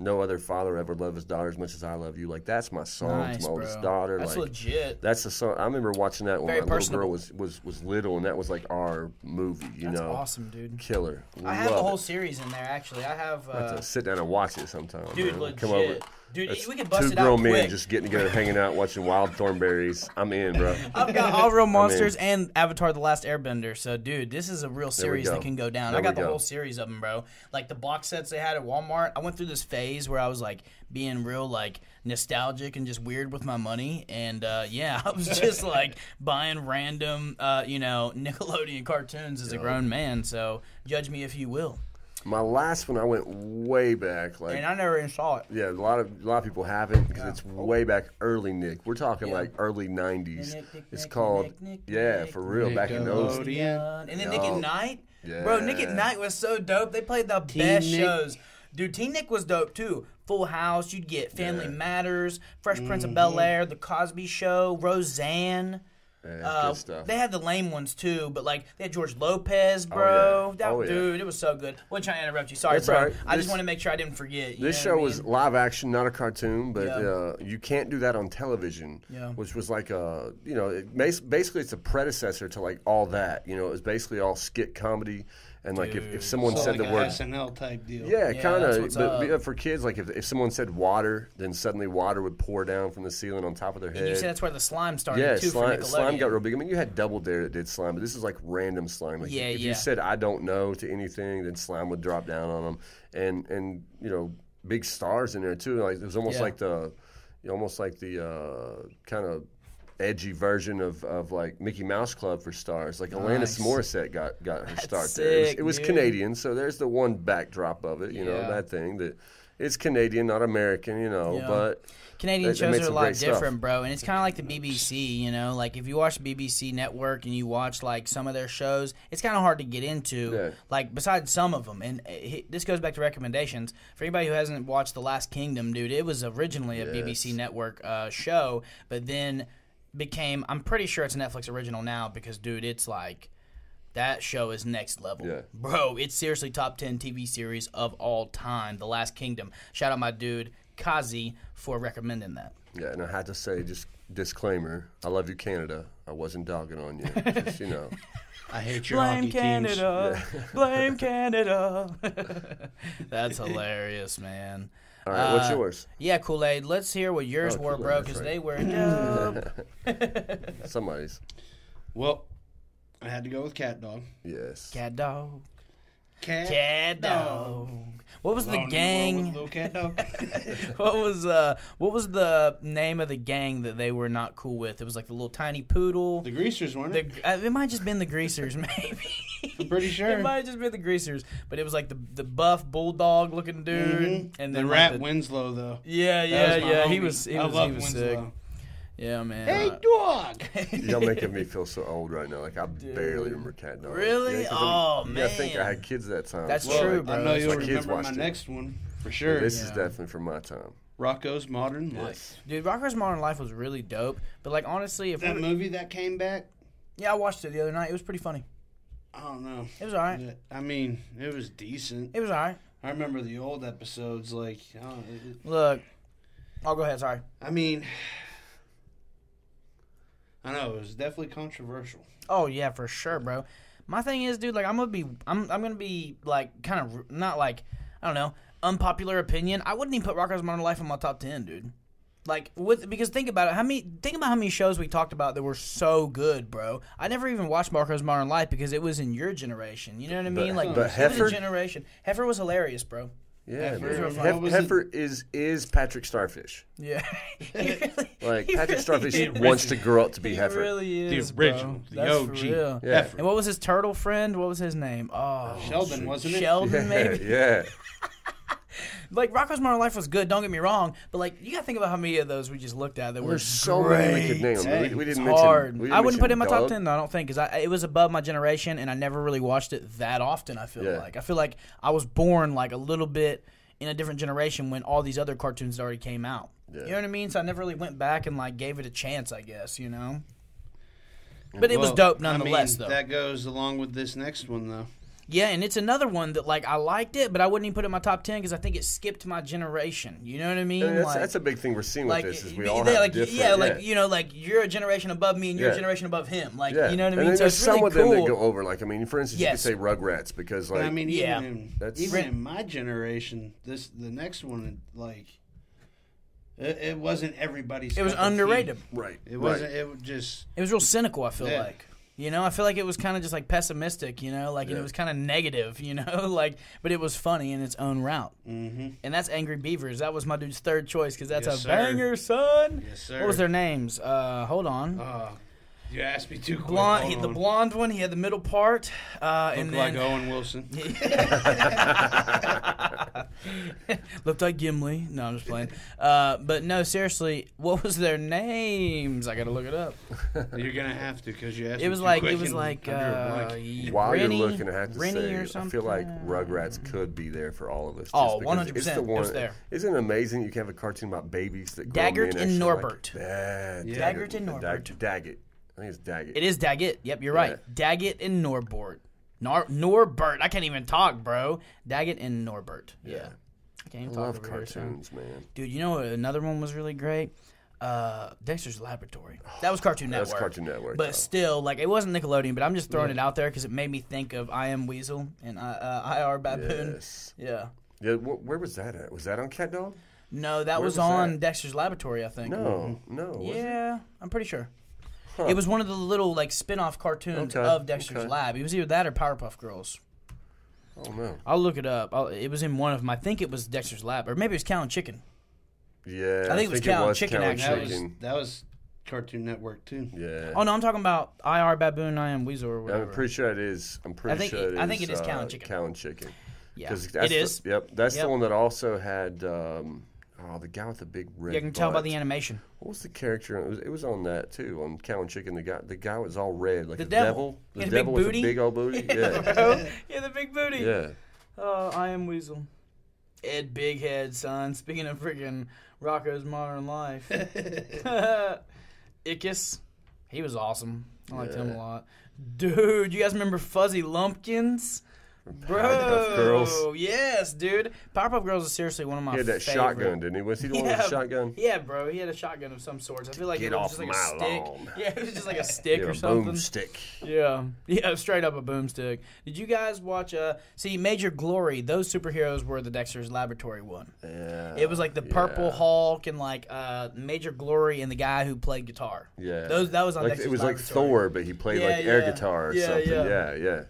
no other father ever loved his daughter as much as I love you. Like that's my song nice, to my oldest daughter. That's like legit. that's the song. I remember watching that when Very my little girl was, was was little, and that was like our movie. You That's know, awesome, dude. killer. I have the whole it. series in there. Actually, I have. I have Uh, to sit down and watch it sometime. dude, man. legit. Come over. Dude, That's we could bust two it out grown men quick. just getting together, hanging out, watching Wild Thornberries. I'm in, bro. I've got All Real Monsters and Avatar: The Last Airbender. So, dude, this is a real series go. that can go down. There I got the go. whole series of them, bro. Like the box sets they had at Walmart. I went through this phase where I was like being real like nostalgic and just weird with my money, and uh, yeah, <laughs> I was just like buying random, uh, you know, <laughs> Nickelodeon cartoons as a grown man. So, judge me if you will. My last one, I went way back. Like, And I never even saw it. yeah, a lot of a lot of people haven't because it's way back early Nick. We're talking Yeah. like early '90s. Nick, Nick, it's Nick, called Nick, Nick, yeah, Nick, for real. Back in those. Nickelodeon. And then Nick Yo. at Night. Bro, Nick at Yeah. Night was so dope. They played the Teen best Nick. shows. Dude, Teen Nick was dope too. Full House, you'd get Family Yeah. Matters, Fresh Prince of mm-hmm. Bel Air, The Cosby Show, Roseanne. Uh, they had the lame ones too, but like they had George Lopez, bro. yeah. That Oh, yeah. dude, it was so good. wasn't trying to interrupt you. Sorry, It's bro. right. I This- just want to make sure I didn't forget. you This show I was live action, not a cartoon, but Yeah. uh, you can't do that on television. Yeah. Which was like a, you know, it, basically it's a predecessor to like all that. You know, it was basically all skit comedy, and like if, if someone So said like the a word, SNL type deal. yeah, Yeah, kind of. But up. yeah, for kids, like if, if someone said water, then suddenly water would pour down from the ceiling on top of their head. And you said that's where the slime started yeah, too slime, for slime got real big. I mean, you had Double Dare that did slime, but this is like random slime. Like Yeah, if yeah. you said I don't know to anything, then slime would drop down on them, and and you know big stars in there too. Like it was almost Yeah. like the, almost like the uh, kind of edgy version of, of like Mickey Mouse Club for stars. Like Alanis Nice. Morissette got got her start there. It was, it was. Canadian, so there's the one backdrop of it. You know that thing that it's Canadian, not American. You know, Yeah. but Canadian They- they shows make are a lot great stuff. different, bro, and it's kind of like the BBC. You know, like if you watch BBC Network and you watch like some of their shows, it's kind of hard to get into. Yeah. Like besides some of them, and uh, he- this goes back to recommendations for anybody who hasn't watched The Last Kingdom, dude. It was originally a BBC Network uh, show, but then became. I'm pretty sure it's a Netflix original now because, dude, it's like. That show is next level. Yeah. Bro, it's seriously top 10 TV series of all time. The Last Kingdom. Shout out my dude, Kazi, for recommending that. yeah. And I had to say, just disclaimer: I love you, Canada. I wasn't dogging on you. Just, you know, <laughs> I hate your Blame hockey teams. Canada. Blame <laughs> Canada. <laughs> That's hilarious, man. All right. what's Uh, yours? Yeah, Kool Aid. Let's hear what yours Oh, were, Kool-Aid, bro, because right. they were <laughs> dope. <laughs> Somebody's. Well, I had to go with cat dog. Yes. Cat dog. Cat, Cat dog. What was the gang? with Little cat dog. <laughs> what was uh what was the name of the gang that they were not cool with? It was like the little tiny poodle. the greasers weren't The, it? uh, it might just been the greasers, <laughs> maybe. I'm pretty sure. it might have just been the greasers, but it was like the the buff bulldog looking dude, Mhm. and the then rat the, Winslow though. Yeah, yeah, yeah. He was he I was love he was Winslow. sick. Yeah, man. Hey Uh, dog. <laughs> Y'all making me feel so old right now. Like I barely remember Cat Dog. Really? Yeah, 'cause I'm- Oh, yeah, I think I had kids that time. That's so, true, bro. I know you'll My kids remember my it. next one for sure. This is definitely from my time. Rocko's Modern Yes. Life. Dude, Rocko's Modern Life was really dope. But like honestly, if That movie that came back, yeah, I watched it the other night. It was pretty funny. I don't know. It was alright. I mean, it was decent. It was alright. I remember the old episodes. Like, I, don't, it- Look, I'll go ahead. Sorry. I mean, I know it was definitely controversial. Oh yeah, for sure, bro. My thing is, dude, like I'm gonna be, I'm, I'm gonna be like kind of not like I don't know, unpopular opinion. I wouldn't even put Rocko's Modern Life in my top ten, dude. Like with because think about it, how many think about how many shows we talked about that were so good, bro. I never even watched Rocko's Modern Life because it was in your generation. You know what I mean? like but it Heffer? generation. Heffer was hilarious, bro. Yeah, Heffer. Hef- Heffer is is Patrick Starfish. Yeah, <laughs> <laughs> really- Like Patrick really Starfish is. wants to grow up to be He Heffer. really The is, bro. original, the That's OG. for real. Yeah. Heffer. And what was his turtle friend? What was his name? Oh, Sheldon, wasn't it? Sheldon, yeah, maybe. yeah. <laughs> <laughs> Like Rocko's Modern Life was good. Don't get me wrong, but like you gotta think about how many of those we just looked at that were There's so many we could great. name. Hey, we, we didn't mention. hard. we didn't I wouldn't put it in my mention top ten though. I don't think because it was above my generation, and I never really watched it that often. I feel Yeah. like I feel like I was born like a little bit in a different generation when all these other cartoons already came out. You know what I mean? So I never really went back and like gave it a chance. I guess you know. But it was Well, dope I nonetheless, mean, though. That goes along with this next one, though. Yeah, and it's another one that like I liked it, but I wouldn't even put it in my top ten because I think it skipped my generation. You know what I mean? And that's, like, that's a big thing we're seeing like, with this. Is we all they- have like different. yeah, like you know, like you're a generation above me and you're Yeah. a generation above him. Like yeah. you know what I mean? then So there's it's really some of cool. them that go over. Like I mean, for instance, Yes. you could say Rugrats because like But I mean, Yeah. even, in, That's- even in my generation, this the next one, like, it, it wasn't everybody's. it was cup of underrated. right. It wasn't. It was just. It was real cynical. I feel Yeah. like. You know, I feel like it was kind of just like pessimistic, you know, like and it was kind of negative, <laughs> you know, like, but it was funny in its own route. Mm-hmm. And that's Angry Beavers. That was my dude's third choice because that's Yes, a sir. banger, son. Yes, sir. What was their names? Uh, hold on. Uh, you asked me too quick. blonde, he, the blonde one. He had the middle part, uh, and Looked like Owen Wilson. <laughs> <laughs> <laughs> looked like Gimli. No, I'm just playing. Uh, but no, seriously, what was their names? I gotta look it up. <laughs> You're gonna have to because you asked. It was too like it was like I drew uh. While Rennie, you're looking, I have to Rennie say, or I feel like Rugrats could be there for all of us. just Oh, because it's 100%. the It one- was there. Isn't it amazing you can have a cartoon about babies that grow Daggett and Norbert. Like, yeah, Yeah. Daggett and Dag- Norbert. Daggett. I think it's Daggett. It is Daggett. Yep, you're right. Daggett and Norbert. Nor- Norbert. I can't even talk, bro. Daggett and Norbert. Yeah. I can't I even love talk here, cartoons, man. Dude, you know what? Another one was really great. Uh, Dexter's Laboratory. <sighs> That was Cartoon Network. That's Network. Cartoon Network. But though. still, like it wasn't Nickelodeon. But I'm just throwing it out there because it made me think of I Am Weasel and uh, uh, IR Baboon. yes. Yeah. Yeah, wh- where was that at? Was that on Cat Dog? No, that was, was on that? Dexter's Laboratory. I think. No, no. was it? Yeah, I'm pretty sure. Huh. It was one of the little like spin-off cartoons Okay, of Dexter's okay. Lab. It was either that or Powerpuff Girls. Oh man, I'll look it up. I'll, it was in one of them. I think it was Dexter's Lab, or maybe it was Cow and Chicken. Yeah, I think it was Cow and Chicken, Cow and actually. That was that was Cartoon Network too. Yeah. Oh no, I'm talking about IR Baboon, I am Weasel or whatever. I'm pretty sure it is. I'm pretty think sure it- it I think is, it is Cow and uh, Chicken. Cow and Chicken. yeah, 'Cause that's it is. The, yep, that's Yep. the one that also had. Um, oh, the guy with the big red. You can tell by the animation. What was the character? It was, it was on that too on Cow and Chicken. The guy, the guy was all red, like The the, devil. The He had big devil with booty. a big old booty. <laughs> Yeah, yeah, the big booty. yeah. Oh, I am Weasel. Ed Big Head, son. Speaking of freaking Rocko's Modern Life. <laughs> Ickis. He was awesome. I liked him a lot. Dude, you guys remember Fuzzy Lumpkins? Bro, Girls. yes, dude. Powerpuff Girls is seriously one of my favorite. He had that favorite. shotgun, didn't he? Was he the one with the shotgun? Yeah, bro. He had a shotgun of some sorts. I feel like Get it was off just like my a stick. lawn. <laughs> Yeah, it was just like a <laughs> stick or a something. boomstick. Yeah, <laughs> yeah, straight up a boomstick. Did you guys watch? Uh, see, Major Glory. Those superheroes were the Dexter's Laboratory one. Yeah. It was like the Purple yeah. Hulk and like uh, Major Glory and the guy who played guitar. Yeah. Those that was on like Dexter's it was like Thor, but he played Yeah, like air guitar or something. yeah. Yeah, yeah.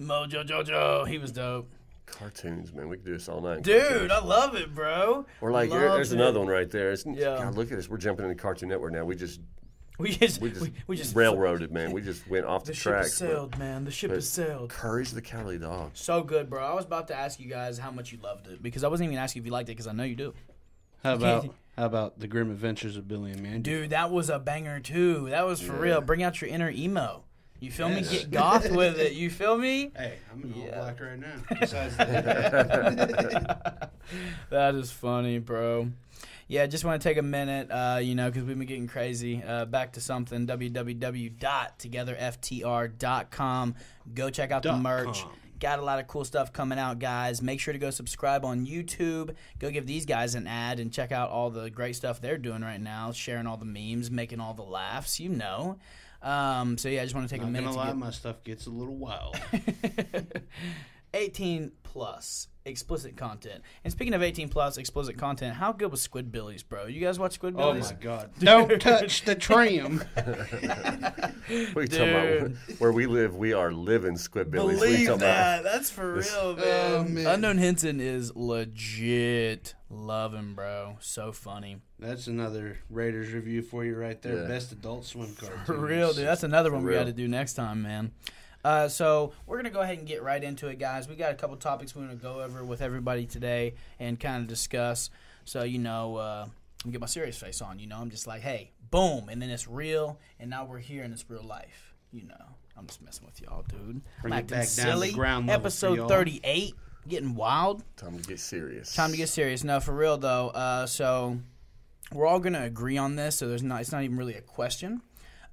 Mojo Jojo. He was dope. Cartoons, man. We could do this all night. Dude, Cartoons. I love it, bro. We're like, there- there's it. another one right there. It's, Yeah. God, look at this. We're jumping into Cartoon Network now. We just, We just, we we just, we, just railroaded, man. We just went off the, track. The ship has tracks. but sailed, man. The ship has sailed. Courage the Cowardly Dog. So good, bro. I was about to ask you guys how much you loved it because I wasn't even gonna ask you if you liked it because I know you do. How about how about the Grim Adventures of Billy and Mandy? Dude, that was a banger too. That was for Yeah. real. Bring out your inner emo. You feel Yes. me? Get goth with it. <laughs> You feel me? Hey, I'm in all black right now. <laughs> Besides that, <laughs> That is funny, bro. Yeah, just want to take a minute, uh, you know, because we've been getting crazy. Uh, back to something www.togetherftr.com. Go check out the merch. com. Got a lot of cool stuff coming out, guys. Make sure to go subscribe on YouTube. Go give these guys an ad and check out all the great stuff they're doing right now, sharing all the memes, making all the laughs, you know. Um, so, yeah, I just want to take a minute gonna to lie, get my stuff gets a little wild. <laughs> 18 plus explicit content. And speaking of 18 plus explicit content, how good was Squidbillies, bro? You guys watch Squidbillies? oh my god! Don't touch the tram. <laughs> We talking about where we live. We are living Squidbillies. we Believe talking that. That's for real, oh, man. Oh, man. Unknown Henson is legit. Love him, bro. So funny. That's another Raiders review for you right there. Yeah. Best adult swim cartoons. For real, dude. That's another one we got to do next time, man. Uh, so we're gonna go ahead and get right into it, guys. We got a couple topics we want to go over with everybody today and kind of discuss. So you know, uh, I'm get my serious face on. You know, I'm just like, hey, boom, and then it's real, and now we're here and it's real life. You know, I'm just messing with y'all, dude. Bring I'm it acting back down to silly. ground level for Episode y'all. 38, getting wild. Time to get serious. Time to get serious. No, for real though. Uh, so we're all gonna agree on this. So there's not. It's not even really a question.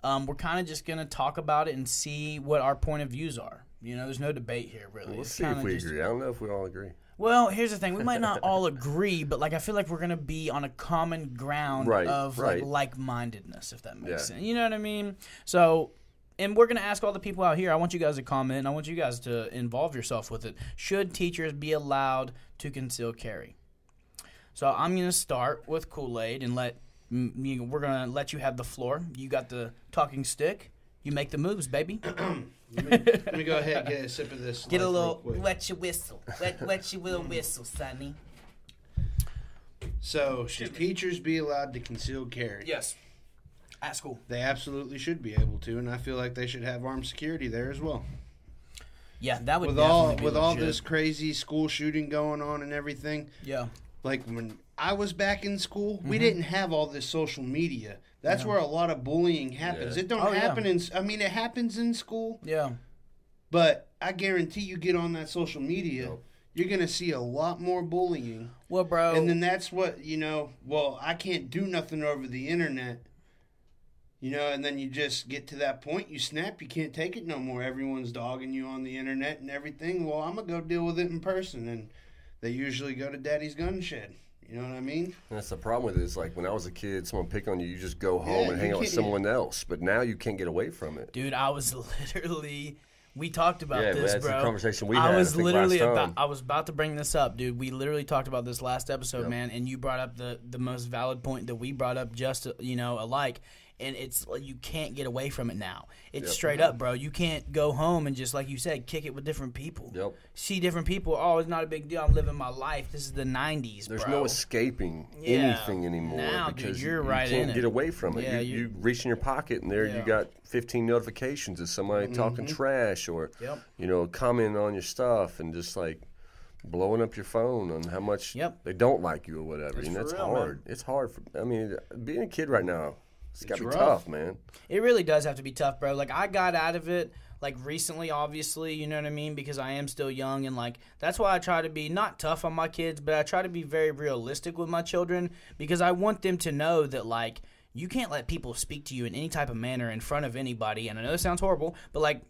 Um, we're kind of just gonna talk about it and see what our point of views are. You know, there's no debate here really. We'll It's see if we just- agree. I don't know if we all agree. Well, here's the thing: we might not all <laughs> agree, but like I feel like we're gonna be on a common ground Right, of right. like like-mindedness, if that makes Yeah. sense. You know what I mean? So. And we're going to ask all the people out here. I want you guys to comment. and I want you guys to involve yourself with it. Should teachers be allowed to conceal carry? So I'm going to start with Kool Aid and let mm, you, we're going to let you have the floor. You got the talking stick. You make the moves, baby. <clears throat> Let me, let me go ahead and get a sip of this. Get a little wet your whistle. Wet, wet your little whistle, Sonny. So, should teachers be allowed to conceal carry? Yes. At school. They absolutely should be able to, and I feel like they should have armed security there as well. Yeah, that would With all be with all this crazy school shooting going on and everything, Yeah. like when I was back in school, Mm-hmm. we didn't have all this social media. That's where a lot of bullying happens. Yeah. It don't Oh, yeah. happen in. I mean, it happens in school, Yeah. but I guarantee you get on that social media, Yep. you're gonna see a lot more bullying. Well, bro. And then that's what you know. Well, I can't do nothing over the internet. You know, and then you just get to that point, you snap, you can't take it no more. Everyone's dogging you on the internet and everything. Well, I'm gonna go deal with it in person, and they usually go to Daddy's gun shed. You know what I mean? That's the problem with it. Is like when I was a kid, someone pick on you, you just go home Yeah, and hang out with can't- someone else. But now you can't get away from it. Dude, I was <laughs> literally. We talked about Yeah, this, that's the bro. conversation we I had, I was think, literally last about. time. I was about to bring this up, dude. We literally talked about this last episode, Yep. man. And you brought up the the most valid point that we brought up, just you know, alike. And it's you can't get away from it now. It's straight up, bro. You can't go home and just like you said, kick it with different people. Yep. See different people. Oh, it's not a big deal. I'm living my life. This is the '90s, There's bro. no escaping Yeah. anything anymore Now, dude, because you're you, right you can't in get away from it. Yeah, you, you- reach in your pocket and there Yeah. you got 15 notifications of somebody mm-hmm. talking trash or Yep. you know commenting on your stuff and just like blowing up your phone on how much Yep. they don't like you or whatever. It's and that's real, man. hard. It's hard for. I mean, being a kid right now, it's got to be rough. tough, man. It really does have to be tough, bro. Like I got out of it like recently, obviously, you know what I mean, because I am still young and like that's why I try to be not tough on my kids, but I try to be very realistic with my children because I want them to know that like you can't let people speak to you in any type of manner in front of anybody. And I know it sounds horrible, but like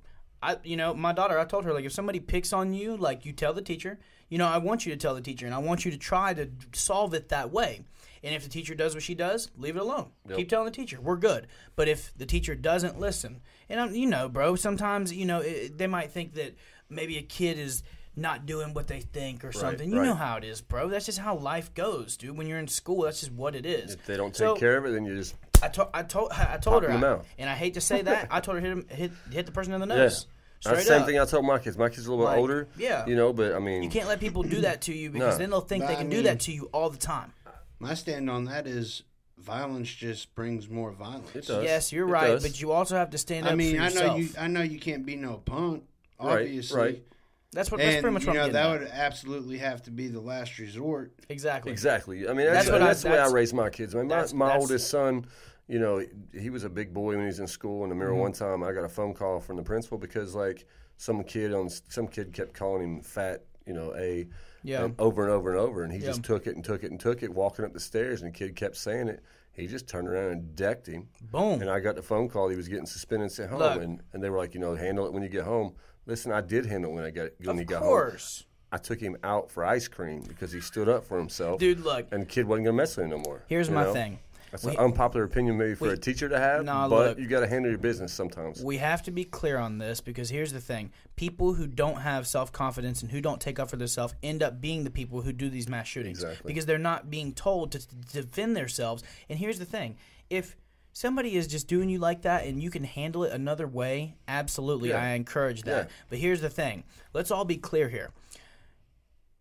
I, you know, my daughter, I told her like if somebody picks on you, like you tell the teacher. You know, I want you to tell the teacher, and I want you to try to solve it that way. And if the teacher does what she does, leave it alone. Keep telling the teacher, we're good. But if the teacher doesn't listen, and I'm, you know, bro, sometimes you know it, they might think that maybe a kid is not doing what they think or something. You right. know how it is, bro. That's just how life goes, dude. When you're in school, that's just what it is. If they don't take So- care of it, then you just I told I told I told her, I- and I hate to say that. I told her hit him, hit hit the person in the yeah. nose. That's the same up. thing I told my kids. My kids are a little bit older. yeah. You know, but I mean, You can't let people do that to you because <clears throat> No. then they'll think they But I can do that to you all the time. My stand on that is violence just brings more violence. It does. Yes, you're It right, does. but you also have to stand up I mean, for I yourself. know you. I know you can't be no punk, Right, obviously. right. that's what that's pretty much you what know I'm that getting would absolutely have to be the last resort. exactly. Exactly. I mean, That's that's, what I- that's the way I raise my kids. I mean, my, my oldest son, you know, he was a big boy when he was in school. And I Mm-hmm. one time I got a phone call from the principal because like some kid on some kid kept calling him fat, you know, a Yeah. and over and over and over, and he Yeah. just took it and took it and took it, walking up the stairs, and the kid kept saying it. He just turned around and decked him. Boom. And I got the phone call. He was getting suspended and sent home, Look. and, and they were like, you know, handle it when you get home. Listen, I did handle it when I got when he of got course. home. I took him out for ice cream because he stood up for himself. Dude, look. And the kid wasn't gonna mess with him no more. Here's my know? thing. That's We- an unpopular opinion maybe for we- a teacher to have, Nah, but look. you got to handle your business sometimes. We have to be clear on this because here's the thing: people who don't have self confidence and who don't take up for themselves end up being the people who do these mass shootings Exactly. because they're not being told to, to defend themselves. And here's the thing: if somebody is just doing you like that and you can handle it another way, absolutely, Yeah. I encourage that. Yeah. But here's the thing: let's all be clear here.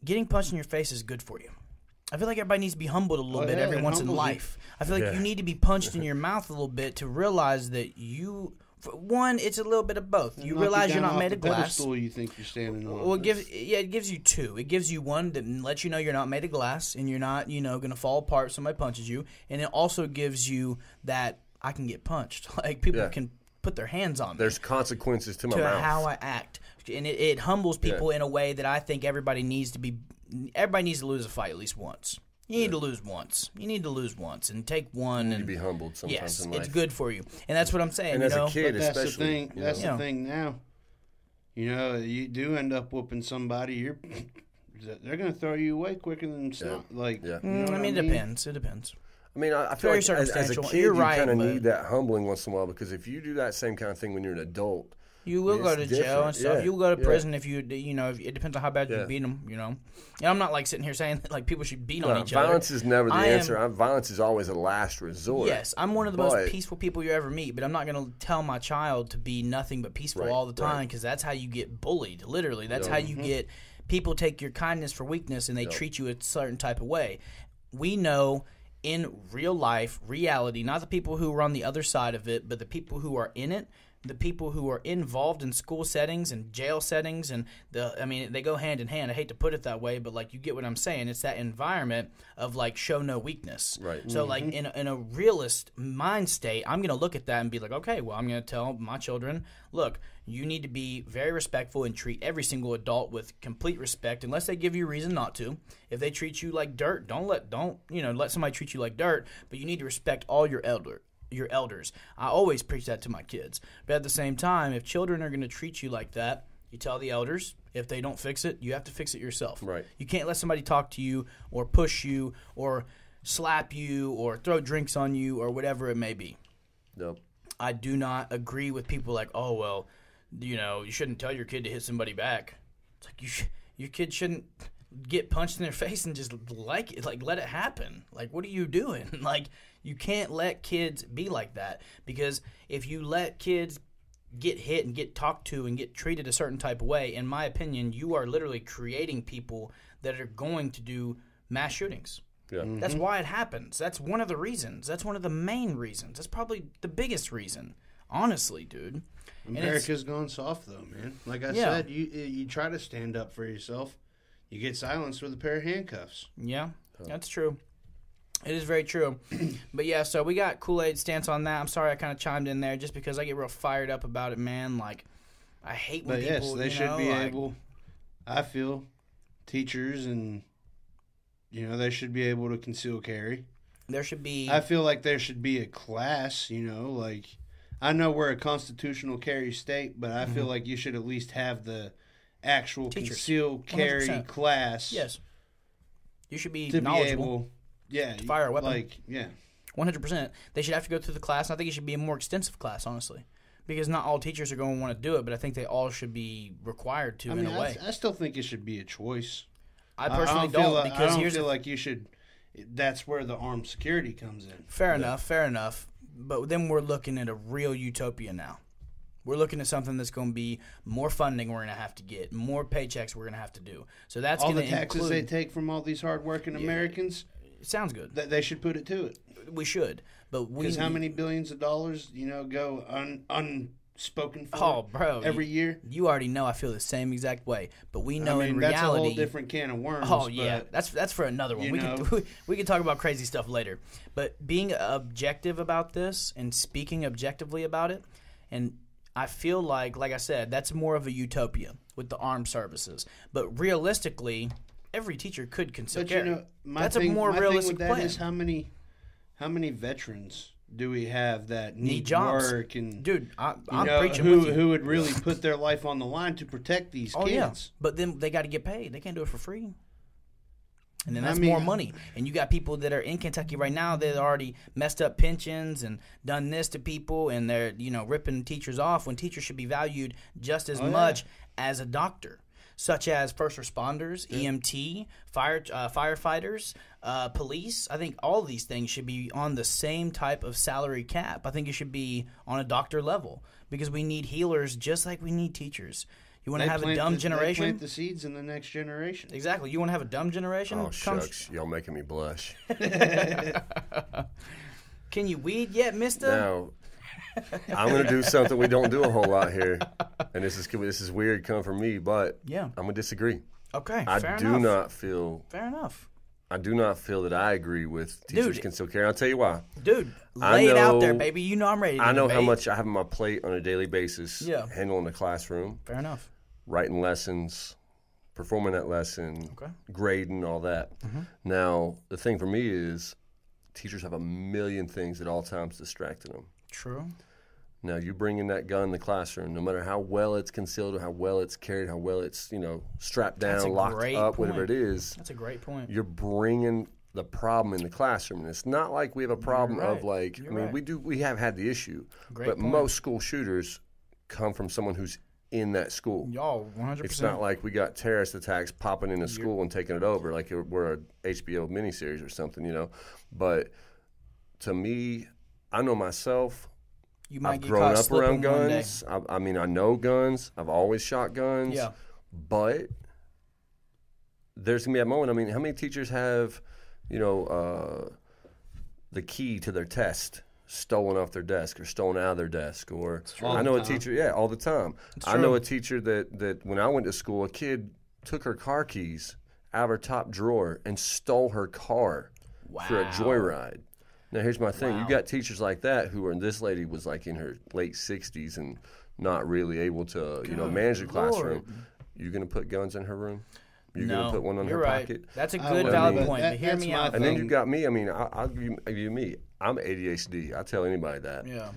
Getting punched in your face is good for you. I feel like everybody needs to be humbled a little Oh, bit yeah, every once in humbles you. life. I feel like Yeah. you need to be punched in <laughs> your mouth a little bit to realize that you. For one, it's a little bit of both. You Knock realize you're not made of glass. Pedestal you think you're standing on. Well, it gives yeah, it gives you two. It gives you one that lets you know you're not made of glass and you're not you know gonna fall apart. if Somebody punches you, and it also gives you that I can get punched. <laughs> Like people Yeah. can put their hands on me There's consequences to my to mouth. how I act, and it, it humbles people in a way that I think everybody needs to be. Everybody needs to lose a fight at least once. You need to lose once. You need to lose once and take one to and be humbled sometimes yes, in life. it's good for you, and that's what I'm saying. And you as know? a kid, But that's the especially. thing. you That's know. Yeah. the thing now. You know, you do end up whooping somebody. You're <laughs> they're going to throw you away quicker than snot. Like, Yeah. you know Mm, what I mean, it depends. It depends. I mean, I, I feel very like as, as a kid, You're you right, kind of need that humbling once in a while because if you do that same kind of thing when you're an adult, You will go to jail and stuff. yeah, You will go to prison if you, you know, if, it depends on how bad you beat them. You know, and I'm not like sitting here saying that like people should beat on uh, each other. violence is never the I answer. I, violence is always a last resort. Yes, I'm one of the But- most peaceful people you ever meet, but I'm not going to tell my child to be nothing but peaceful Right, all the time right. because that's how you get bullied. Literally, that's how you get people take your kindness for weakness and they treat you a certain type of way. We know in real life, reality, not the people who are on the other side of it, but the people who are in it. The people who are involved in school settings and jail settings, and the, I mean, they go hand in hand. I hate to put it that way, but like, you get what I'm saying. It's that environment of like, show no weakness. Right. So, like, mm-hmm. in a, in a realist mind state, I'm going to look at that and be like, okay, well, I'm going to tell my children, look, you need to be very respectful and treat every single adult with complete respect, unless they give you a reason not to. If they treat you like dirt, don't let don't you know let somebody treat you like dirt. But you need to respect all your elder your elders. I always preach that to my kids. But at the same time, if children are going to treat you like that, you tell the elders. If they don't fix it, you have to fix it yourself. Right. You can't let somebody talk to you or push you or slap you or throw drinks on you or whatever it may be. Nope. I do not agree with people like, oh well, you know, you shouldn't tell your kid to hit somebody back. It's like you, sh- your kid shouldn't get punched in their face and just like it, like let it happen. Like, what are you doing? <laughs> like, you can't let kids be like that because if you let kids get hit and get talked to and get treated a certain type of way, in my opinion, you are literally creating people that are going to do mass shootings. Yeah. Mm-hmm. That's why it happens. That's one of the reasons. That's one of the main reasons. That's probably the biggest reason. Honestly, dude. And it's- America's gone soft though, man. Like I Yeah. said, you you try to stand up for yourself, you get silenced with a pair of handcuffs. Yeah, that's true. It is very true. <clears throat> but yeah, so we got Kool Aid stance on that. I'm sorry I kind of chimed in there just because I get real fired up about it, man. Like, I hate when But people. yes, they should know, be like- able. I feel teachers and you know they should be able to conceal carry. There should be. I feel like there should be a class. You know, like I know we're a constitutional carry state, but I feel like you should at least have the actual Mm-hmm. Teachers. conceal carry 100%. class. yes. You should be to be knowledgeable. able. Yeah, fire a weapon. Like yeah, 100%. They should have to go through the class. and I think it should be a more extensive class, honestly. Because not all teachers are going to want to do it, but I think they all should be required to I in mean, a way. I, I still think it should be a choice. I personally don't, feel like, because I don't here's feel the like you should. That's where the armed security comes in. Fair enough, fair enough. But then we're looking at a real utopia now. We're looking at something that's going to be more funding we're going to have to get, more paychecks we're going to have to do. So that's all going the to taxes include. they take from all these hardworking Americans, sounds good. that they should put it to it. We should, but we. Because how many billions of dollars, you know, go un, unspoken for Oh, bro, every you, year? you already know I feel the same exact way, but we know I mean, in that's a whole reality. different can of worms. Oh yeah, but that's that's for another one. We know. can <laughs> we can talk about crazy stuff later. But being objective about this and speaking objectively about it, and I feel like, like I said, that's more of a utopia with the armed services. But realistically, every teacher could conceal But you know, my that's thing, a more my realistic thing with that plan. is how many, how many veterans do we have that need, Need jobs. work and Dude, I, I'm know, preaching who with you. who would really put their life on the line to protect these oh kids? yeah, but then they got to get paid. They can't do it for free. And then I that's mean- more money. And you got people that are in Kentucky right now that already messed up pensions and done this to people, and they're you know ripping teachers off when teachers should be valued just as Oh, yeah. much as a doctor, such as first responders, EMT, fire uh, firefighters, uh, police. I think all of these things should be on the same type of salary cap. I think it should be on a doctor level because we need healers just like we need teachers. You want to have a dumb the, They generation? plant the seeds in the next generation. Exactly. You want to have a dumb generation? Oh Come- shucks, y'all making me blush. <laughs> <laughs> Can you weed yet, Mister? Now, <laughs> I'm gonna do something we don't do a whole lot here, and this is this is weird coming from me, but Yeah. I'm gonna disagree. Okay. I do enough. not feel Fair enough, I do not feel that I agree with teachers Dude. can still carry. I'll tell you why. dude. Lay it out there, baby. You know I'm ready. To I know how much I have on my plate on a daily basis. Yeah. handling the classroom, Fair enough. writing lessons, performing that lesson, Okay. grading, all that. Mm-hmm. Now, the thing for me is teachers have a million things at all times distracting them. True. Now, you bring in that gun in the classroom, no matter how well it's concealed or how well it's carried, how well it's, you know, strapped down, locked up, whatever it is, That's a great point. you're bringing the problem in the classroom. And it's not like we have a problem right. of like, You're I mean, right. we do, we have had the issue, Great but point. most school shooters come from someone who's in that school. Y'all, 100. It's not like we got terrorist attacks popping into school and taking it over, like it- we're a HBO miniseries or something, you know. But to me, I know myself. You might I've get grown up around guns. I, I mean, I know guns. I've always shot guns. Yeah. But there's gonna be a moment. I mean, how many teachers have, you know, uh, the key to their test stolen off their desk or stolen out of their desk? Or I know a teacher. Yeah, all the time. I know a teacher that that when I went to school, a kid took her car keys out of her top drawer and stole her car for a joyride. Now here's my thing: Wow. you got teachers like that who are. And this lady was like in her late 60s and not really able to, you know, manage the Lord. classroom. You gonna put guns in her room? You no, gonna put one on her right. pocket? That's a good would, valid but point. that- hear me my out. And then thing. you got me. I mean, I, I'll give you, give you me. I'm ADHD. I tell anybody that. Yeah.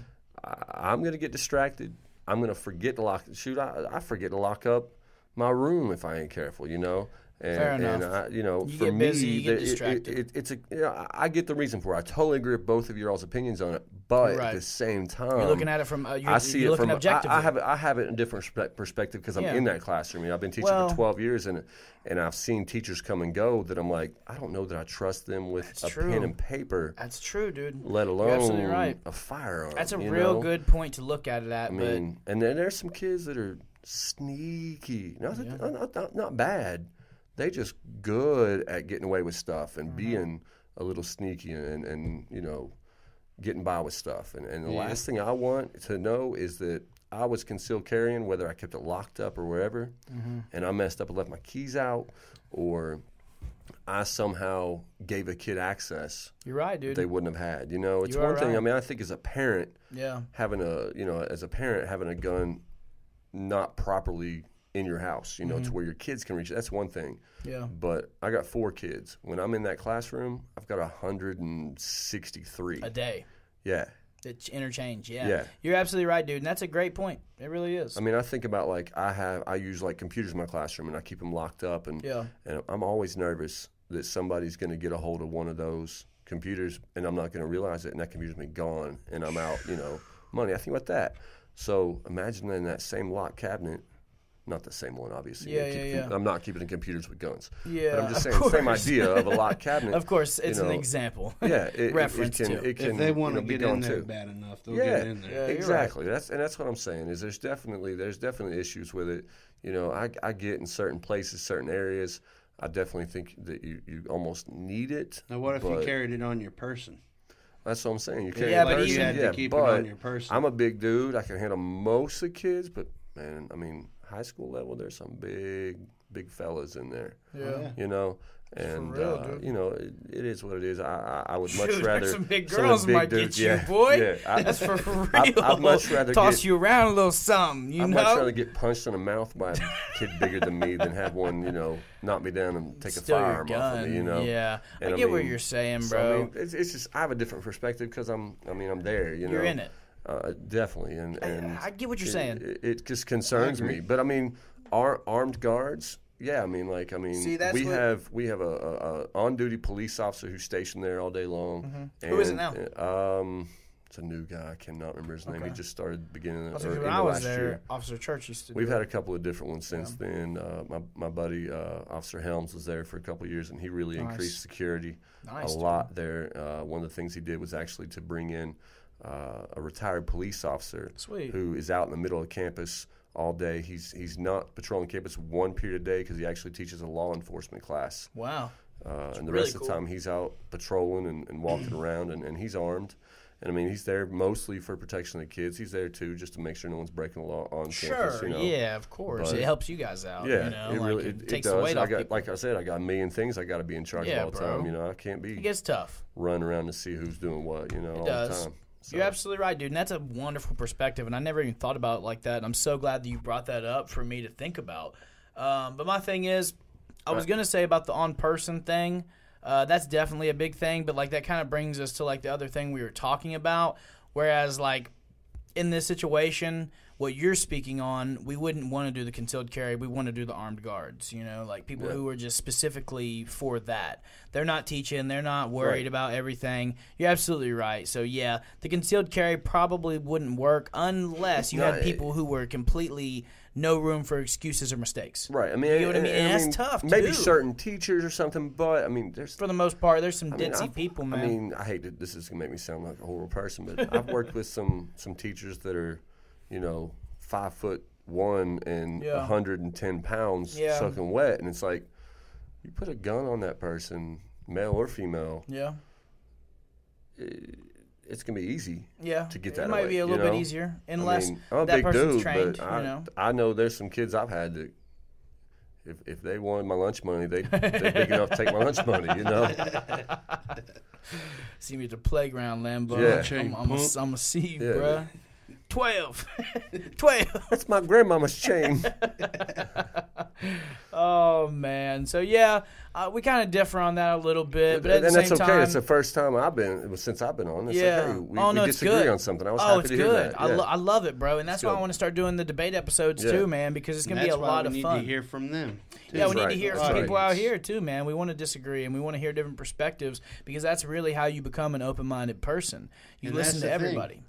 I, I'm gonna get distracted. I'm gonna forget to lock. Shoot, I, I forget to lock up my room if I ain't careful. You know. And, Fair and enough. I, you know, You for get me, busy, you get the- it- it- it- it's a. You know, I- get the reason for. it. I totally agree with both of your all's opinions on it. But Right. at the same time, You're looking at it from uh, you're, I see it from objectively. I, I have it, I have it in a different perspective because I'm Yeah. in that classroom. You know, I've been teaching Well- for 12 years, and and I've seen teachers come and go that I'm like, I don't know that I trust them with a true. pen and paper, That's true, dude. let alone right. a firearm. That's a real know? good point to look at it at. I mean, and then there's some kids that are sneaky, not, not, not, not bad. They just good at getting away with stuff and Mm-hmm. being a little sneaky and, and you know getting by with stuff. And, and the last thing I want to know is that I was concealed carrying, whether I kept it locked up or wherever, Mm-hmm. and I messed up and left my keys out, or I somehow gave a kid access you're right, dude. they wouldn't have had. You know, it's You one thing. I mean, I think as a parent, yeah, having a you know as a parent having a gun not properly in your house you know Mm-hmm. to where your kids can reach that's one thing yeah. but i got four kids when i'm in that classroom i've got 163 A day. yeah It's interchange. Yeah. Yeah. You're absolutely right, dude. And that's a great point. It really is. i mean i think about like i have i use like computers in my classroom and i keep them locked up and Yeah. and i'm always nervous that somebody's going to get a hold of one of those computers and i'm not going to realize it and that computer's been gone and i'm out you know money i think about that so imagine in that same locked cabinet not the same one, obviously. Yeah, I keep- yeah, yeah. I'm not keeping computers with guns. Yeah, but I'm just of saying, same idea of a locked <laughs> cabinet. of course, it's you know, an example. <laughs> Yeah, it, it- Reference it, can, to. it can if they want you to know, be get in there too. bad enough, they'll yeah, get in there. Yeah, you're right. exactly. That's and that's what I'm saying. Is there's definitely there's definitely issues with it. You know, I I get in certain places, certain areas. I definitely think that you, you almost need it. Now, what if you carried it on your person? That's what I'm saying. You can't. Yeah, like but you had yeah, to keep it on your person. I'm a big dude. I can handle most of the kids, but man, I mean, high school level, there's some big, big fellas in there. Yeah. You know, and real, uh, you know, it, it is what it is. I, I, I would <laughs> much Dude, rather some big some girls big might dudes- get you, yeah, boy. Yeah, I, <laughs> That's for real. I'd- I'd much rather toss get- you around a little something. You know? I'd know. much rather get punched in the mouth by a kid bigger than me than have one, you know, knock me down and take Steal a your firearm off of me. You know. Yeah, And I I get what you're saying, So, bro. I mean, it's, it's just I have a different perspective because I'm. I mean, I'm there. You know. You're in it. Uh, definitely, and and I get what you're it- saying. It, it just concerns me. But I mean, our armed guards. Yeah, I mean, like, I mean, See, we what- have we have a, a, a on-duty police officer who's stationed there all day long. Mm-hmm. Who is it and, uh, Um, it's a new guy. I cannot remember his name. He just started beginning of, when I was last there, year. Officer Church used to. We've had a couple of different ones since then. Uh, my my buddy uh, Officer Helms was there for a couple of years, and he really Nice. increased security Nice, a dude. lot there. Uh, one of the things he did was actually to bring in uh, a retired police officer Sweet. who is out in the middle of campus all day. He's he's not patrolling campus one period a day because he actually teaches a law enforcement class. Wow. Uh, and the really rest of the time he's out patrolling and, and walking <clears throat> around, and, and he's armed. And I mean, he's there mostly for protection of the kids. He's there too, just to make sure no one's breaking the law on Sure. campus. You know? Yeah, of course. But- it helps you guys out. Yeah, You know, it like, really it, it, takes it the weight I off got, people. like I said, I got a million things I got to be in charge Yeah, of all the time. You know, I can't be It gets tough. running around to see who's doing what. You know, all does. the time. So, You're absolutely right, dude. And that's a wonderful perspective. And I never even thought about it like that. And I'm so glad that you brought that up for me to think about. Um, but my thing is, I was going to say about the on person thing. Uh, that's definitely a big thing. But like that kind of brings us to like the other thing we were talking about. Whereas, like, in this situation, what you're speaking on, we wouldn't want to do the concealed carry. We want to do the armed guards. You know, like people Yeah. who are just specifically for that. They're not teaching. They're not worried Right. about everything. You're absolutely right. So yeah, the concealed carry probably wouldn't work unless you No, had people who were completely no room for excuses or mistakes. right. I mean, You know what I mean? And that's tough, to Maybe do. certain teachers or something, but I mean, there's For the most part, there's some I mean, ditzy I've- people, I mean, I hate that this is gonna make me sound like a horrible person, but I've worked with some some teachers that are, you know, five foot one and Yeah. 110 pounds, Yeah. soaking wet, and it's like, you put a gun on that person, male or female, yeah, eh, it's gonna be easy. yeah. to get that. it might away, be a little bit know? easier I unless mean, I'm a that big person's dude, trained. but I, you know, I know there's some kids I've had that. If, if they wanted my lunch money, they they're big enough to take my lunch money, you know. <laughs> see me at the playground, Lambo. Yeah. I'm, I'm, gonna- I'm gonna mm-hmm. see you, Yeah. bruh. 12. <laughs> 12. That's my grandmama's chain. <laughs> Oh, man. So, yeah, uh, we kind of differ on that a little bit. But at and the that's same okay. time. It's the first time I've been since I've been on. It's yeah. like, hey, we, oh, no, we it's disagree good. on something. I was oh, happy it's to hear good. that. I, lo- I love it, bro. And that's why I want to start doing the debate episodes Yeah. too, man, because it's going to be that's a why lot we of need fun. to hear from them. too. Yeah, we need right. to hear That's from right. people out here too, man. We want to disagree and we want to hear different perspectives because that's really how you become an open-minded person. You And listen to everybody. thing.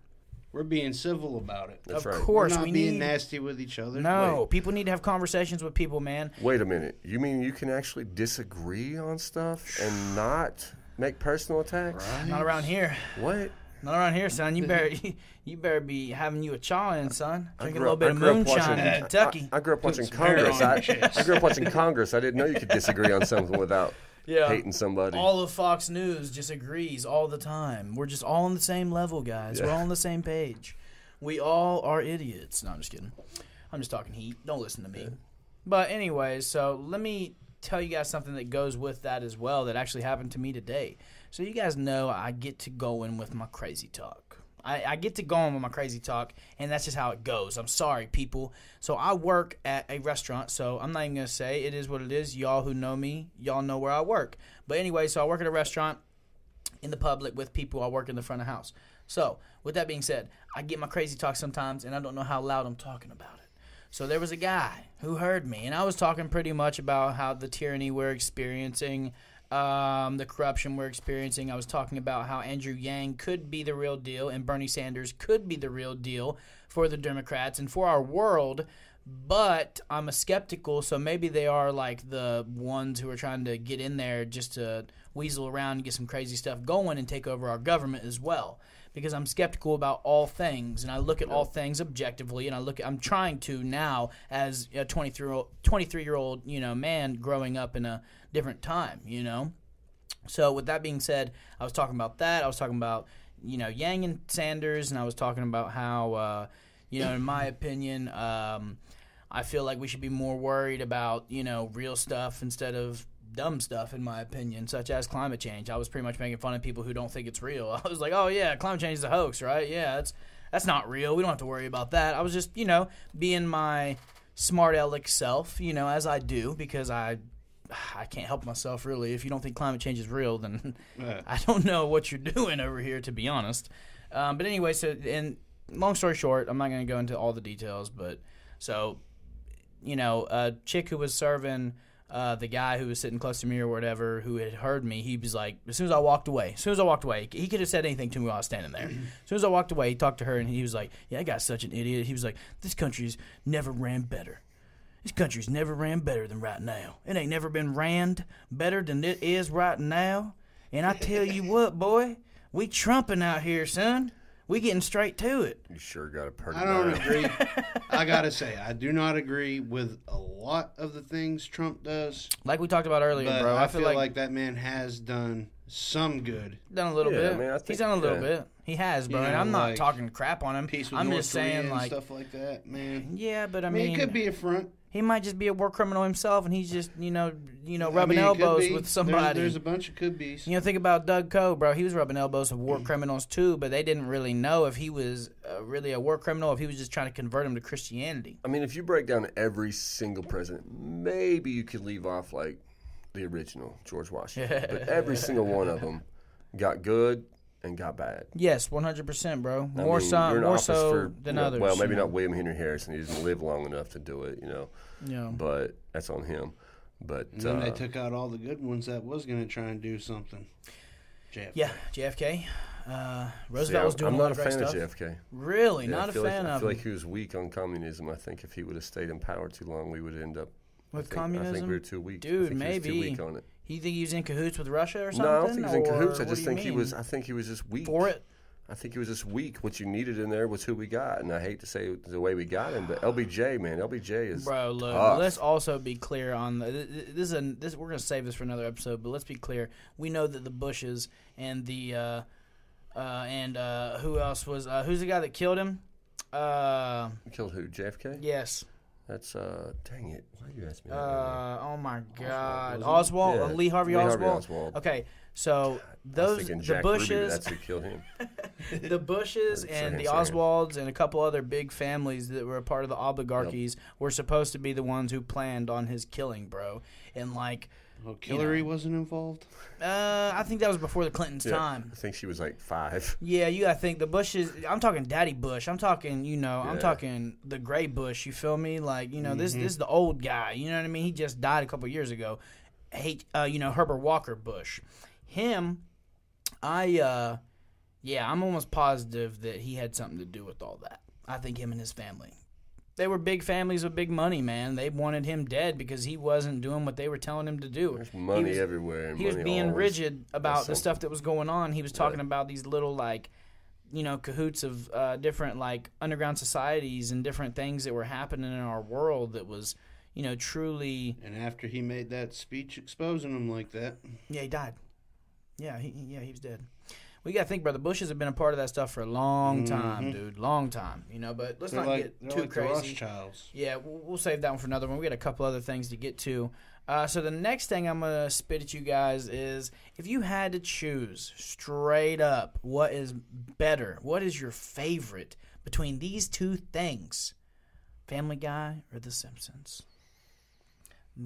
Everybody. We're being civil about it. That's of right. course, We're not we being need. nasty with each other. no, people need to have conversations with people, man. Wait a minute. You mean you can actually disagree on stuff and not make personal attacks? Not around here. What? Not around here, son. You better <laughs> you better be having you a chaw in, son. I Drinking a little up- bit of moonshine watching- in Kentucky. I, I grew up watching some Congress. I. I grew up watching Congress. I didn't know you could disagree on something without yeah. hating somebody. All of Fox News just agrees all the time. We're just all on the same level, guys. We're all on the same page. We all are idiots. No, I'm just kidding. I'm just talking heat. Don't listen to me. But anyways, so let me tell you guys something that goes with that as well that actually happened to me today. So you guys know I get to go in with my crazy talk. I, I get to go in with my crazy talk, and that's just how it goes. I'm sorry, people. So I work at a restaurant, so I'm not even gonna say it is what it is. Y'all who know me, y'all know where I work. But anyway, so I work at a restaurant in the public with people I work in the front of house. So, with that being said, I get my crazy talk sometimes and I don't know how loud I'm talking about it. So there was a guy who heard me and I was talking pretty much about how the tyranny we're experiencing, um, the corruption we're experiencing. I was talking about how Andrew Yang could be the real deal and Bernie Sanders could be the real deal for the Democrats and for our world. But I'm a skeptical, so maybe they are like the ones who are trying to get in there just to weasel around and get some crazy stuff going and take over our government as well. Because I'm skeptical about all things, and I look at all things objectively, and I look. At, I'm trying to now, as a 23 year old, 23 year old, you know, man growing up in a different time, you know. So with that being said, I was talking about that. I was talking about you know Yang and Sanders, and I was talking about how uh, you know, in my opinion, um, I feel like we should be more worried about you know real stuff instead of dumb stuff, in my opinion, such as climate change. I was pretty much making fun of people who don't think it's real. <laughs> I was like, oh yeah, climate change is a hoax, right? Yeah, that's that's not real. We don't have to worry about that. I was just you know being my smart aleck self, you know, as I do because I I can't help myself really. If you don't think climate change is real, then <laughs> Yeah. I don't know what you're doing over here, to be honest. Um, but anyway, so and long story short, I'm not going to go into all the details, but so you know, a chick who was serving uh, the guy who was sitting close to me or whatever, who had heard me, he was like, as soon as I walked away, as soon as I walked away, he could have said anything to me while I was standing there. <clears throat> As soon as I walked away, he talked to her and he was like, "Yeah, that guy's such an idiot." He was like, "This country's never ran better." This country's never ran better than right now. It ain't never been ran better than it is right now. And I tell you <laughs> what, boy, we trumping out here, son. We getting straight to it. You sure got a pretty I don't mind. agree. <laughs> I gotta say, I do not agree with a lot of the things Trump does. Like we talked about earlier, But bro. I, I, feel like, that man has done some good. done a little Yeah, bit. man, I think- He's done a little yeah. bit. He has, bro. You and I'm not talking crap on him. Peace with I'm North just Korea saying, and like, stuff like that, man. yeah, but I I mean, mean, it could be a front. He might just be a war criminal himself, and he's just, you know, you know, I rubbing mean, elbows with somebody. There's, a bunch of could be's. You know, think about Doug Coe, bro. He was rubbing elbows with war Mm. criminals too, but they didn't really know if he was uh, really a war criminal, if he was just trying to convert him to Christianity. I mean, if you break down every single president, maybe you could leave off like the original George Washington. but every <laughs> single one of them got good and got bad. Yes, one hundred percent, bro. I More mean, so, more so for, than you know, others. Well, maybe not. William Henry Harrison. He didn't live long enough to do it, you know. Yeah. But that's on him. But And then uh, they took out all the good ones that was going to try and do something. JFK. Yeah, JFK. Uh, see, Roosevelt I'm, was doing I'm a lot not of a great fan stuff. of JFK. Really, Yeah, not a fan like, I of feel him. like he was weak on communism. I think if he would have stayed in power too long, we would end up with I think, communism. I think we were too weak. I Dude, think he was too weak on it. You think he was in cahoots with Russia or something? No, I don't think he was in cahoots. I just think he was. I think he was just weak. for it. I think he was just weak. What you needed in there was who we got, and I hate to say the way we got him, but LBJ, man, LBJ is Bro, look. tough. Let's also be clear on the. th- th- This is a, this. We're gonna save this for another episode, but let's be clear. We know that the Bushes and the uh, uh, and uh, who else was uh, who's the guy that killed him? Uh, killed who? JFK. yes, That's uh, dang it. Why you ask me? that? Uh, oh my God, wasn't? Oswald, Yeah, Lee Harvey Lee Oswald. Harvey Oswald. Okay, so those the Jack Ruby, Bushes, that's who killed him. <laughs> the Bushes, and the. Oswalds, and a couple other big families that were a part of the oligarchies were supposed to be the ones who planned on his killing, bro. And like, Oh, Hillary wasn't involved. uh, I think that was before the Clintons' Yeah, time. I think she was like five. Yeah, you gotta think the Bushes. I'm talking Daddy Bush. I'm talking, you know, I'm talking the Gray Bush. You feel me? Like, you know, this Mm-hmm. this is the old guy. You know what I mean? He just died a couple years ago. Hate, uh, you know, Herbert Walker Bush. Him, I, uh, yeah, I'm almost positive that he had something to do with all that. I think him and his family. They were big families with big money, man. They wanted him dead because he wasn't doing what they were telling him to do. There's money he was, everywhere. And he was being rigid about the stuff that was going on. He was talking about these little like, you know, cahoots of uh, different like underground societies and different things that were happening in our world that was, you know, truly. And after he made that speech exposing him like that, Yeah, he died. Yeah, he he- yeah he was dead. We gotta think, brother. Bushes have been a part of that stuff for a long time, dude. Long time, you know. But let's they're not like, get too like crazy. Yeah, we'll, we'll save that one for another one. We got a couple other things to get to. Uh, so the next thing I'm gonna spit at you guys is if you had to choose straight up, what is better? What is your favorite between these two things? Family Guy or The Simpsons?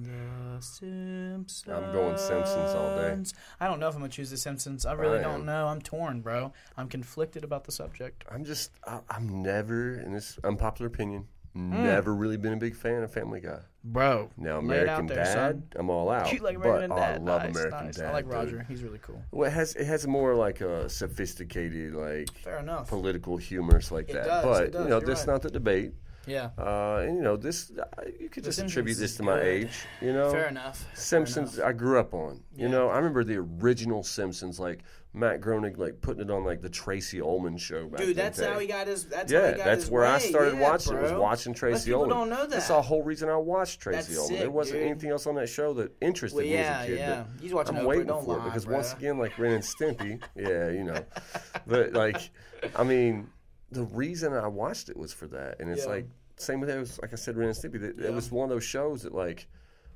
The Simpsons. I'm going Simpsons all day. I don't know if I'm gonna choose The Simpsons. I really I don't am. know. I'm torn, bro. I'm conflicted about the subject. I'm just, I, I'm never, and this unpopular opinion, Hmm. never really been a big fan of Family Guy. Bro, Now, lay it out American there, Dad, son. I'm all out. Cute like American but, oh, Dad. I love nice, American nice. Dad. I like dude. Roger. He's really cool. Well, it has it has more like a sophisticated, like Fair enough. political humors like It that. does, but it does, you know, you're that's right. not the debate. Yeah. Uh, and you know, this uh, you could The just Simpsons attribute this to my good. age. You know, Fair enough. Fair Simpsons enough. I grew up on. Yeah. You know, I remember the original Simpsons, like Matt Groening, like putting it on like the Tracey Ullman show. Back Dude, that's how he got his. That's how Yeah, he got that's where I started Yeah, watching. it Was bro. watching Most Tracey people Ullman. don't know That's the whole reason I watched Tracey That's Ullman. sick, there wasn't dude. anything else on that show that interested Well, me yeah, as a kid. yeah. watching I'm Oprah, waiting don't for lie, it because bruh. once again, like Ren and Stimpy, yeah, you know. <laughs> But like, I mean, the reason I watched it was for that, and it's Yeah. like same with it was like I said, Ren and Stimpy. That Yeah. It was one of those shows that like,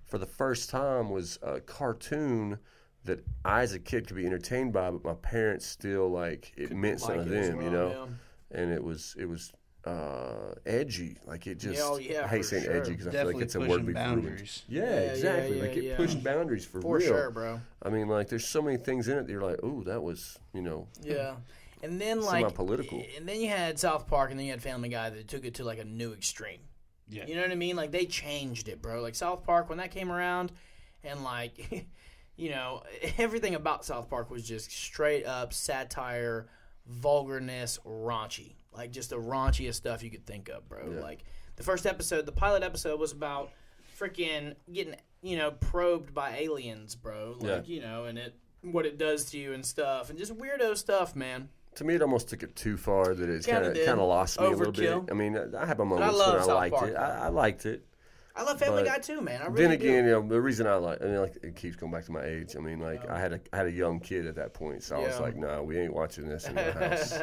for the first time, was a cartoon. That I, as a kid, could be entertained by, but my parents still like it meant something to Like it them, you well, know and it was it was uh, edgy. Like it just oh, yeah, I hate saying sure. edgy because I feel like it's a word boundaries. Yeah, Yeah, yeah, exactly. like yeah, it yeah. pushed boundaries for, For real. sure, bro. I mean, like there's so many things in it that you're like, ooh, that was you know. Yeah. And then like Semi-political. and then you had South Park, and then you had Family Guy that took it to like a new extreme. Yeah. You know what I mean? Like they changed it, bro. Like South Park when that came around, and like, <laughs> you know, <laughs> everything about South Park was just straight up satire, vulgarness, raunchy. Like just the raunchiest stuff you could think of, bro. Yeah. Like the first episode, the pilot episode was about freaking getting you know probed by aliens, bro. Like Yeah. you know, and it what it does to you and stuff, and just weirdo stuff, man. To me, it almost took it too far. That it's kind of kind of lost me a little bit. I mean, I have my moments love when I South liked Park, it. I, I liked it. I love Family Guy too, man. I really then do. again, you know, the reason I like, I mean, like it keeps going back to my age. I mean, like I had a I had a young kid at that point, so I was Yeah. like, nah, we ain't watching this in the <laughs> house.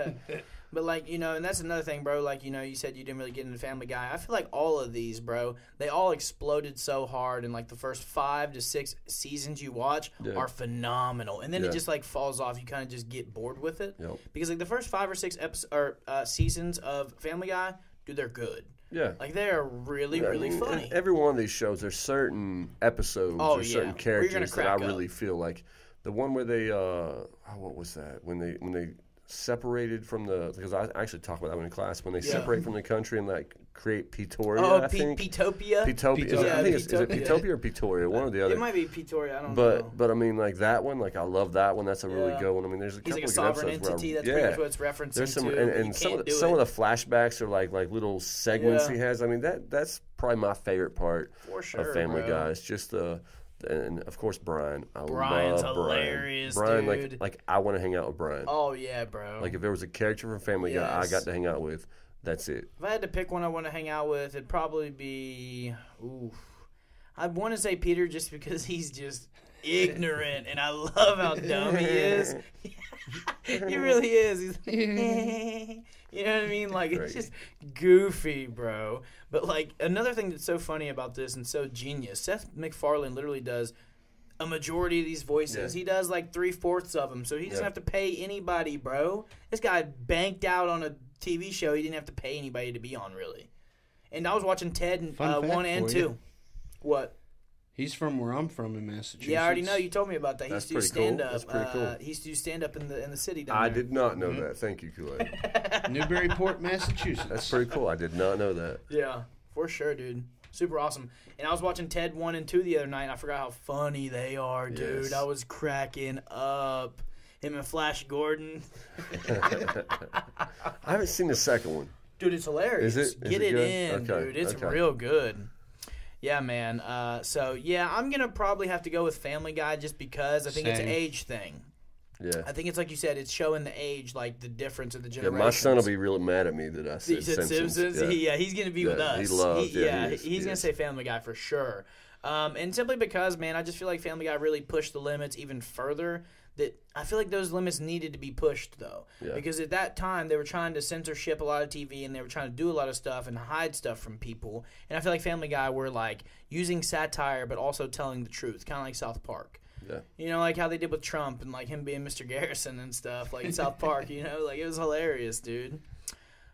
But like you know, and that's another thing, bro. Like you know, you said you didn't really get into Family Guy. I feel like all of these, bro, they all exploded so hard, and like the first five to six seasons you watch Yeah. are phenomenal, and then Yeah. it just like falls off. You kind of just get bored with it Yep. because like the first five or six episodes or uh, seasons of Family Guy, dude, they're good. Yeah. Like they are really, Yeah, I really mean, in funny. Every one of these shows, there's certain episodes Oh, or certain characters that I up. really feel like the one where they, uh, oh, what was that? When they when they separated from the because I actually talk about that one in class when they Yeah. separate from the country and like create Petoria. oh, I P- think Petopia. Petopia. Is it- Yeah, I think it's, is it Petopia. Petopia or Petoria? One or the other. It might be Petoria. I don't but know. but but I mean like that one like I love that one that's a really Yeah. good one I mean there's a He's couple like a of good sovereign episodes where I- entity. That's yeah pretty much what it's referencing there's some to. and, and some of the, some it. of the flashbacks are like like little segments he has I mean that that's probably my favorite part For sure, of Family bro. Guy it's just the and of course Brian I Brian's love hilarious, Brian Brian dude. like like I want to hang out with Brian Oh yeah, bro. like if there was a character from Family Guy I Yes. got to hang out with that's it If I had to pick one I want to hang out with, it'd probably be. Ooh, I want to say Peter just because <laughs> he's just ignorant, and I love how dumb he is. <laughs> <laughs> he really is. He's like, you know what I mean? Like it's just goofy, bro. But like another thing that's so funny about this and so genius, Seth MacFarlane literally does a majority of these voices. Yeah. He does like three fourths of them, so he doesn't Yeah. have to pay anybody, bro. This guy banked out on a TV show. He didn't have to pay anybody to be on, really. And I was watching Ted and uh, one and two. you. What? He's from where I'm from in Massachusetts. Yeah, I already know. You told me about that. He That's used to do pretty cool. stand up. That's pretty cool. Uh, he used to do stand up in the in the city down I there. did not know that. Thank you, Kool-Aid. <laughs> Newburyport, Massachusetts. That's pretty cool. I did not know that. Yeah, for sure, dude. Super awesome. And I was watching Ted 1 and 2 the other night, and I forgot how funny they are, dude. Yes. I was cracking up. Him and Flash Gordon. <laughs> I haven't seen the second one. Dude, it's hilarious. Is it? Is Get it it, good? in, Okay, dude. It's okay. real good. Yeah, man. Uh, so, yeah, I'm going to probably have to go with Family Guy just because I think it's an age thing. Yeah. I think it's like you said, it's showing the age, like the difference of the Yeah, my son will be really mad at me that I said Simpsons. Simpsons. Yeah. He, yeah, he's gonna be with us. he loves- He- yeah, he is, he's he gonna is. say Family Guy for sure. Um, and simply because, man, I just feel like Family Guy really pushed the limits even further. That I feel like those limits needed to be pushed though, Yeah. because at that time they were trying to censorship a lot of TV and they were trying to do a lot of stuff and hide stuff from people. And I feel like Family Guy were like using satire but also telling the truth, kind of like South Park. Yeah. You know, like how they did with Trump and like him being Mr. Garrison and stuff, like in South Park. You know, like it was hilarious, dude.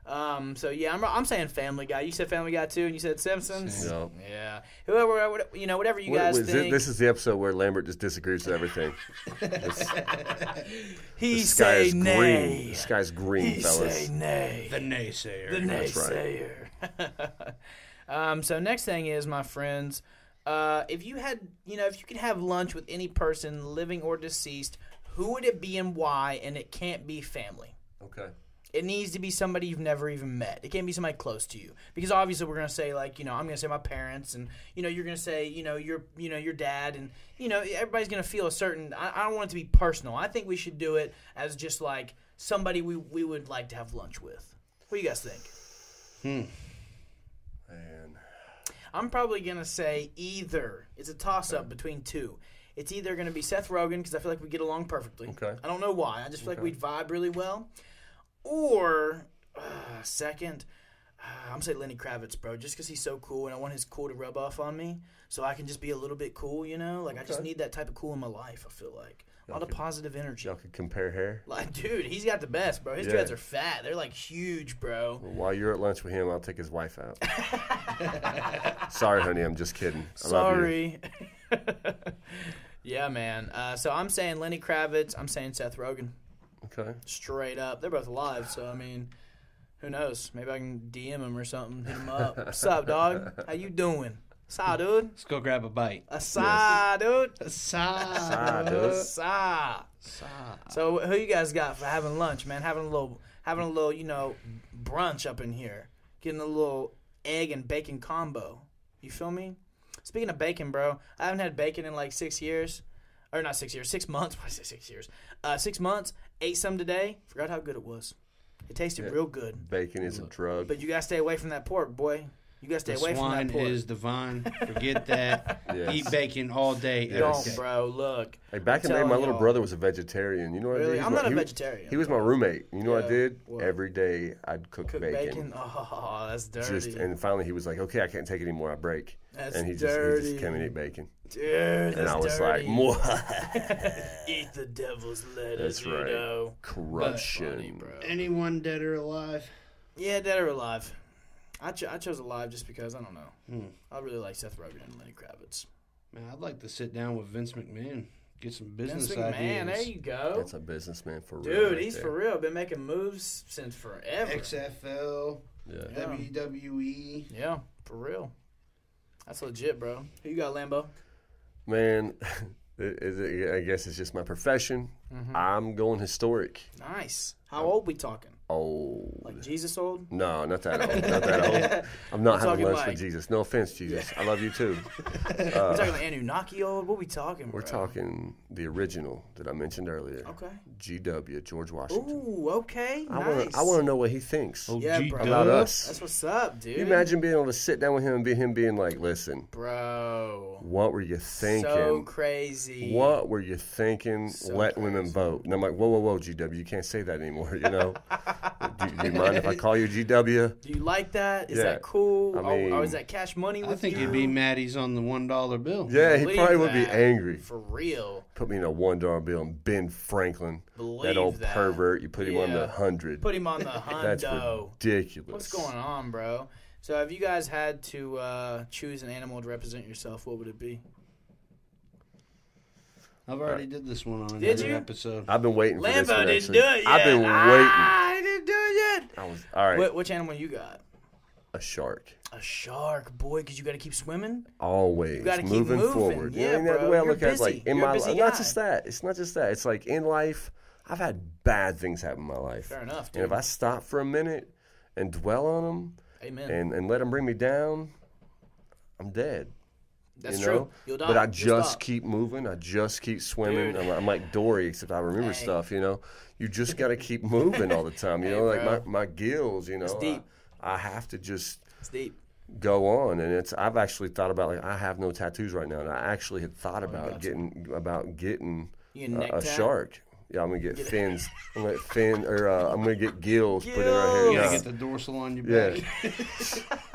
Um, so yeah, I'm, I'm saying Family Guy. You said Family Guy too, and you said Simpsons. Yeah. Yeah. Whoever, what- you know, whatever you What- guys was it- think. this is the episode where Lambert just disagrees with everything. <laughs> It's- he the sky say is green. nay. The sky's green, He fellas. say nay. the naysayer. the That's right. naysayer. <laughs> um, so next thing is, my friends, uh, if you had, you know, if you could have lunch with any person, living or deceased, who would it be and why? And it can't be family. Okay. It needs to be somebody you've never even met. It can't be somebody close to you because obviously we're gonna say like you know I'm gonna say my parents and you know you're gonna say you know your you know your dad and you know everybody's gonna feel a certain. I, I don't want it to be personal. I think we should do it as just like somebody we we would like to have lunch with. What do you guys think? Hmm. Man. I'm probably gonna say either. It's a toss up between two. It's either gonna be Seth Rogen because I feel like we get along perfectly. Okay. I don't know why. I just feel like we'd vibe really well. Or uh, second, uh, I'm gonna say Lenny Kravitz, bro, just because he's so cool and I want his cool to rub off on me, so I can just be a little bit cool. You know, like I just need that type of cool in my life. I feel like a lot of positive energy. Y'all could compare hair. Like, dude, he's got the best, bro. His Yeah. dreads are fat. They're like huge, bro. While you're at lunch with him, I'll take his wife out. <laughs> Sorry, honey, I'm just kidding. I love you. Sorry. <laughs> yeah, man. Uh, so I'm saying Lenny Kravitz. I'm saying Seth Rogen. Okay. Straight up. They're both alive, so I mean, who knows? Maybe I can DM him or something. Hit him up. <laughs> What's up, dog? How you doing? Sa, dude. Let's go grab a bite. Asa, dude. Sa, dude. Sa. So who you guys got for having lunch, man? Having a little, having a little, you know, brunch up in here. Getting a little egg and bacon combo. You feel me? Speaking of bacon, bro, I haven't had bacon in like six years, or not six years, six months. <laughs> Why did I say six years? Uh, six months. Ate some today. Forgot how good it was. It tasted real good. Bacon is a drug. But you gotta stay away from that pork, boy. You gotta stay The away from swine that pork. is divine. Forget <laughs> that. Yes. Eat bacon all day. every Don't, day. bro. Look. Hey, back in the day, my little y'all. brother was a vegetarian. You know what Really? I did? He I'm was not my- a he- vegetarian. He was my roommate. You know what I Yeah. did? What? Every day I'd cook, Cook bacon. bacon. <laughs> Oh, that's dirty. Just and finally he was like, "Okay, I can't take it anymore. I break." That's and he just dirty. he just came and ate bacon. Dude, that's And I was dirty. like, <laughs> "More Eat the devil's lettuce, That's you right. know. corruption." Funny, bro. Anyone dead or alive? Yeah, dead or alive. I, cho- I chose alive just because I don't know. Hmm. I really like Seth Rogen and Lenny Kravitz. Man, I'd like to sit down with Vince McMahon, get some business Vince McMahon, ideas. there you go. That's a businessman for real. Dude, right he's there. for real. Been making moves since forever. XFL, Yeah. Yeah. WWE. Yeah, for real. That's legit, bro. Who you got, Lambo? Man, <laughs> it, it, I guess it's just my profession. Mm-hmm. I'm going historic. Nice. How old we talking? Old. Like Jesus old? No, not that <laughs> old. Not that old. I'm not having lunch like- with Jesus. No offense, Jesus. I love you too. <laughs> we're talking like Anunnaki old? What are we talking, about. We're bro? talking the original that I mentioned earlier. Okay. GW, George Washington. Ooh, okay. I nice. want to. I want to know what he thinks. Oh, yeah, G bro. About us. That's what's up, dude. Can you imagine being able to sit down with him and be him being like, "Listen, Bro. what were you thinking? So crazy. What were you thinking? So letting women vote?" And I'm like, "Whoa, whoa, whoa, GW, you can't say that anymore. You know? <laughs> do, do you mind if I call you GW?" Do you like that? Is Yeah. that cool? I or, or is that cash money I think you? you'd be mad he's on the one dollar bill. Yeah, he Believe probably would be angry. For real. Put me in a one dollar bill and Ben Franklin, that old that. pervert. You put him on the hundred. Put him on the hundred. <laughs> That's ridiculous. What's going on, bro? So, have you guys had to uh, choose an animal to represent yourself? What would it be? I've already did this one on Did another you? episode. I've been waiting for this Lambo one. didn't actually. do it yet. I've been waiting. Ah, he didn't do it yet. I was all right. Wh- which animal you got? A shark. A shark, boy, because you got to keep swimming. Always gotta keep moving, moving. forward. Yeah, and that's bro. the way I You're look at it. busy. Like in You're a my busy life, not guy. just that. It's not just that. It's like in life, I've had bad things happen in my life. Fair enough, And if. I stop for a minute and dwell on them Amen. and, and let them bring me down, I'm dead. That's you true. know? You'll die. But I just keep moving. I just keep swimming. I'm, I'm like Dory, except I remember Hey. stuff. You know, you just got to <laughs> keep moving all the time. You Hey, know, like bro. my, my gills. You know. I, I have to just go on and it's i've actually thought about like i have no tattoos right now and i actually had thought Oh, about getting about getting a a, neck a tat? shark yeah i'm gonna get fins i'm gonna get fin or uh, i'm gonna get gills put in right here You No. gotta get the dorsal on your yeah back.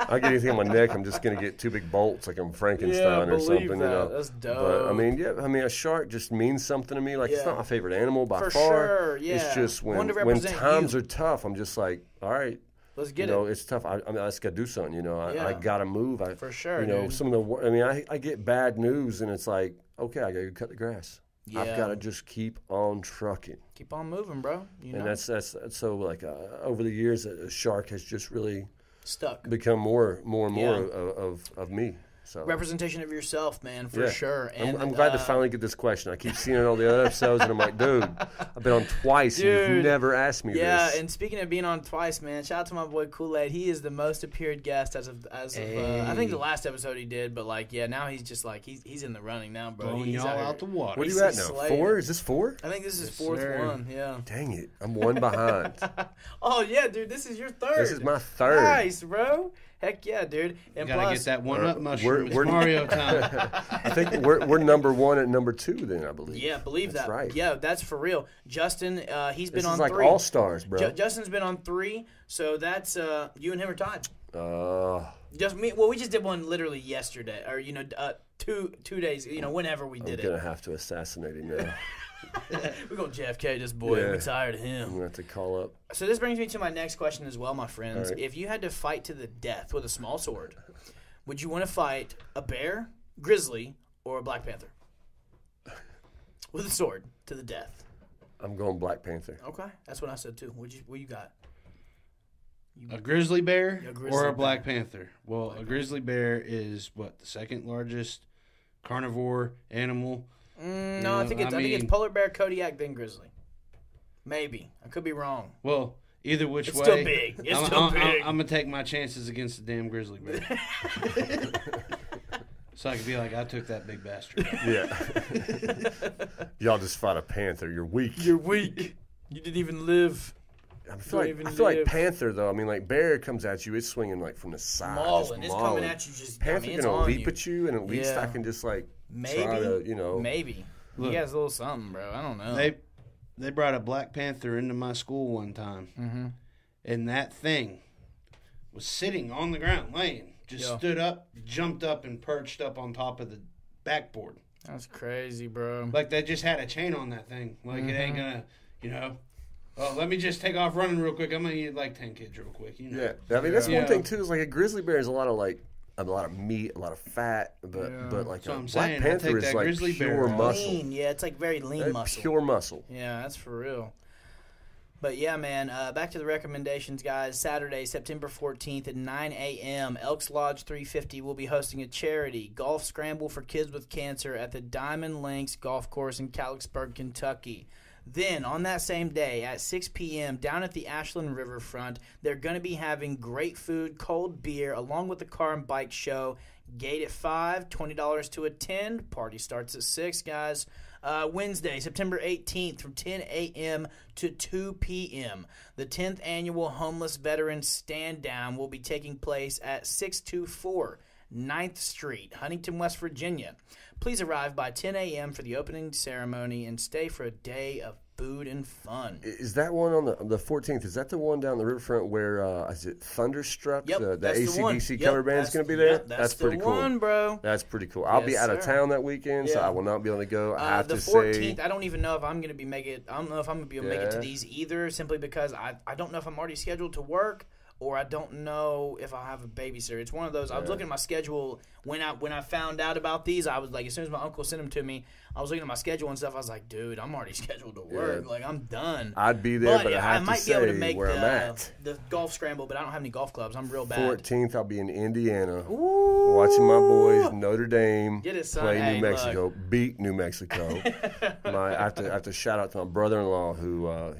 <laughs> i get anything on my neck i'm just gonna get two big bolts like i'm frankenstein Yeah, or believe something you that. know That's but i mean yeah i mean a shark just means something to me like it's not my favorite animal by For far sure, yeah. it's just when when times you. are tough i'm just like all right Let's get you know, it. it's tough. I, I mean, I just got to do something. You know, I, I got to move. I, For sure, You know, dude. some of the. I mean, I, I get bad news, and it's like, okay, I got to cut the grass. Yeah. I've got to just keep on trucking, Keep on moving, bro. You know, and that's that's, that's so like uh, over the years, a shark has just really stuck. become more, more and more Yeah. of, of of me. So Representation of yourself, man, for yeah. sure. I'm, And I'm glad to uh, finally get this question. I keep seeing it on all the other episodes, and I'm like, dude, I've been on twice, and you've never asked me this. Yeah, this. and speaking of being on twice, man, shout out to my boy Kool Aid. He is the most appeared guest as of as of uh, I think the last episode he did, but like yeah, now he's just like he's he's in the running now, bro. Blowing he's y'all here. out the water. what are he's you at now? slaying Four? Is this four? I think this is Yes, fourth sir. one. Yeah. Dang it, I'm one behind. <laughs> Oh yeah, dude, this is your third. this is my third. Nice, bro. Heck yeah, dude. You And gotta plus, get that one up we're- mushroom. We're- Mario <laughs> time. I think we're, we're number one and number two then, I believe. yeah, believe That's that. right. Yeah, that's for real. Justin, uh, he's been This on like three. all stars, bro. Ju- Justin's been on three, so that's uh, you and him are tied. uh, Just me. Well, we just did one literally yesterday, or you know, uh, two two days. You know, whenever we did I'm did gonna it, have to assassinate him now. <laughs> <laughs> we're gonna JFK this boy. Yeah. We're tired of I'm him. gonna have to call up. So this brings me to my next question as well, my friends. All right. If you had to fight to the death with a small sword, would you want to fight a bear, grizzly, or a black panther? <laughs> With a sword to the death. I'm going Black Panther. Okay, that's what I said too. What you what you got? A grizzly bear A grizzly or bear. a black panther? Well, a grizzly bear is what the second largest carnivore animal. Mm, no, I think I it's I, think it's polar bear, Kodiak, then grizzly. Maybe I could be wrong. Well, either which way It's way, still big. It's I'm, still I'm, big. I'm, gonna take my chances against the damn grizzly bear. <laughs> so I could be like, I took that big bastard. Yeah. <laughs> Y'all just fought a panther. You're weak. You're weak. You didn't even live. I feel like I feel like panther though. I mean, like bear comes at you, it's swinging like from the side. Mauling. It's mauling. coming at you just. Panther I mean, it's gonna on leap you. at you, and at least I can just like Maybe. try to, you know. Maybe. Look. he has a little something, bro. I don't know. they they brought a black panther into my school one time, Mm-hmm. and that thing was sitting on the ground, laying, just Yeah. stood up, jumped up, and perched up on top of the backboard. That's crazy, bro. Like they just had a chain on that thing. Like it Mm-hmm. ain't gonna, you know. Oh, let me just take off running real quick. I'm gonna eat like ten kids real quick. You know. Yeah, I mean that's Yeah. one thing too. Is like a grizzly bear is a lot of like a lot of meat, a lot of fat, but Yeah. but like So a I'm black saying, panther is like grizzly bear pure off. muscle, Lean, yeah, it's like very lean muscle. pure muscle. Yeah, that's for real. But yeah, man, uh, back to the recommendations, guys. Saturday, September 14th at 9 a.m., Elks Lodge 350 will be hosting a charity golf scramble for kids with cancer at the Diamond Links Golf Course in Catlettsburg, Kentucky. Then, on that same day at 6 p.m., down at the Ashland Riverfront, they're going to be having great food, cold beer, along with the car and bike show. Gate at 5, $20 to attend. Party starts at 6, guys. Uh, Wednesday, September 18th, from 10 a.m. to 2 p.m. The 10th annual Homeless Veterans Stand Down will be taking place at 624 9th Street, Huntington, West Virginia. Please arrive by 10 a.m. for the opening ceremony and stay for a day of food and fun. Is that one on the the 14th? Is that the one down the riverfront where uh, is it Thunderstruck? Yep, the, the that's. ACDC Yep, cover band's that's- going to be there. yep, that's the pretty cool. one, bro. That's pretty cool. I'll be Yes, out of town that weekend, so I will not be able to go. I Uh, have the to 14th, say, I don't even know if I'm going to be make it. I don't know if I'm going to be able to make it to these either, simply because I, I don't know if I'm already scheduled to work or I don't know if I'll have a babysitter. It's one of those. I was looking at my schedule when I when I found out about these. I was like, as soon as my uncle sent them to me, I was looking at my schedule and stuff. I was like, dude, I'm already <laughs> scheduled to work. Yeah. Like I'm done. I'd be there, but, I yeah, have might to be able to make the, the golf scramble, but I don't have any golf clubs. I'm real bad. 14th, I'll be in Indiana. Ooh. Watching my boys Notre Dame Get it, play Hey, New Mexico, beat New Mexico. <laughs> my, I, have to, I have to shout out to my brother-in-law who uh,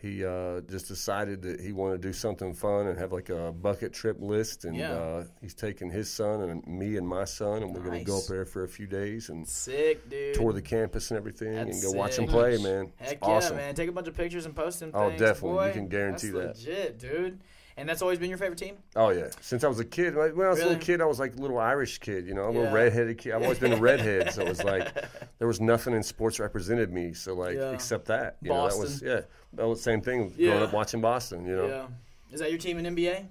he uh, just decided that he wanted to do something fun and have like a bucket trip list, and Yeah. uh, he's taking his son and me and my son, and we're going to go up there for a few days and Sick, dude. tour the campus and everything, That's and go watch sick. them play, man. Heck it's awesome. yeah, man! Take a bunch of pictures and post them. Oh, things, definitely. You can guarantee That's that. legit, dude. And that's always been your favorite team. Oh yeah, since I was a kid. Like, When I was a little kid, I was like a little Irish kid, you know, a little Yeah. redheaded kid. I've always been a <laughs> redhead, so it was like there was nothing in sports represented me. So like Yeah. except that, you know, that was yeah, that was the same thing. Growing Yeah. up watching Boston, you know. Yeah. Is that your team in NBA?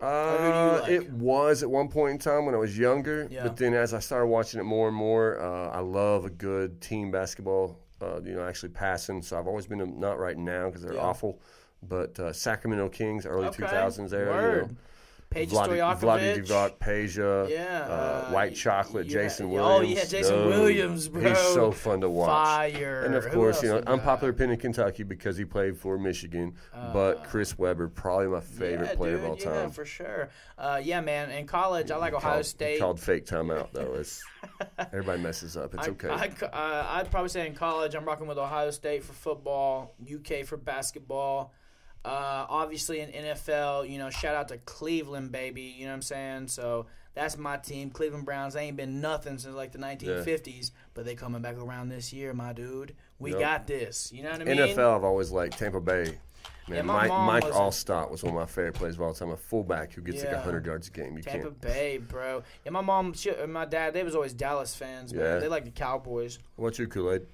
Uh, like? It was at one point in time when I was younger, Yeah. but then as I started watching it more and more, uh, I love a good team basketball. Uh, you know, actually passing. So I've always been a, not right now because they're Yeah. awful, but uh, Sacramento Kings, early Okay. two thousands there. You Word. know, Peja Vlade, Stojakovic. Vlade Divac, Peja, Yeah, uh, uh, White Chocolate, yeah, Jason Williams. oh, yeah, Jason Williams, bro. He's so fun to watch. Fire. And of Who course, you know, unpopular opinion in Kentucky because he played for Michigan, but Chris Webber, probably my favorite Uh, yeah, player dude, of all Yeah, time. for sure. Uh, yeah, man. In college, I like Ohio called, State. Called fake timeout though. <laughs> It's everybody messes up. It's I, okay. I, uh, I'd probably say in college, I'm rocking with Ohio State for football, UK for basketball. Uh, obviously in NFL, you know, shout out to Cleveland, baby. You know what I'm saying? So that's my team, Cleveland Browns. They ain't been nothing since like the 1950s, but they coming back around this year, my dude. We Yep. got this. You know what I mean? NFL, I've always liked Tampa Bay. Man, Yeah, my Mike, Mike was- Alstott was one of my favorite players of all time. A fullback who gets like 100 yards a game. You Tampa can't. Bay, bro. Yeah, my mom, she, and my dad, they was always Dallas fans. Man. Yeah. They like the Cowboys. What about you, Kool Aid?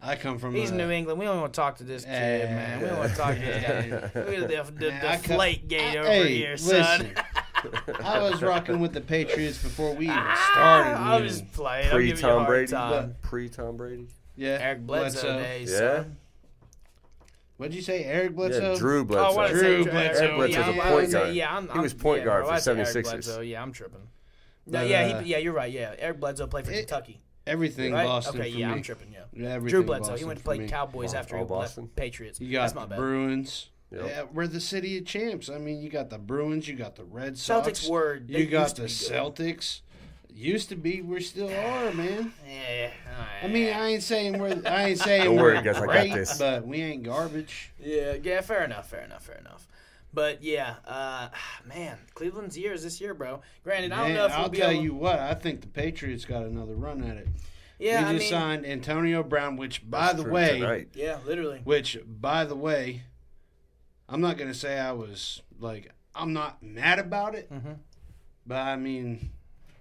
I come from He's a, New England. We don't want to talk to this kid, Yeah. man. We don't want to talk to this guy. Look at the, the, Man, the I deflate gate I- over hey, here, son. <laughs> I was rocking with the Patriots before we even started. I man. was just playing. I'm Pre giving you a Tom hard Brady. time. Pre Tom Brady. yeah, Eric Bledsoe, days, Yeah. son. What'd you say, Eric Bledsoe? Yeah, Drew Oh, Bledsoe. what Drew Drew Bledsoe. Bledsoe. Eric yeah, Bledsoe's a I point would guard. Yeah, I'm, He I'm, was point yeah, guard bro, for I said Eric 76ers. Yeah, I'm tripping. No, yeah, uh, he, yeah, you're right. Yeah, Eric Bledsoe played for it- Kentucky. Everything Right? Boston okay, for yeah, me. I'm tripping. Yeah. Yeah, everything Drew Bledsoe. Boston he went to for play me. Cowboys All- after all he Boston? left Patriots. You got That's my the bad. Bruins. Yep. Yeah, we're the city of champs. I mean, you got the Bruins, you got the Red Sox. Celtics were. they You got used to the be good. Celtics. Used to be, we still are, man. Yeah. I mean, I ain't saying we're, I ain't saying Don't we're worry, guys, I got great, this. but we ain't garbage. Yeah, yeah, fair enough, fair enough, fair enough. But yeah, uh, <sighs> man, Cleveland's year is this year, bro. Granted, I don't know if I'll we'll be tell able, you what, I think the Patriots got another run at it. Yeah, we I just mean, signed Antonio Brown, which, by the way, tonight. yeah, literally. which, by the way, I'm not gonna say I was like I'm not mad about it, Mhm. but I mean,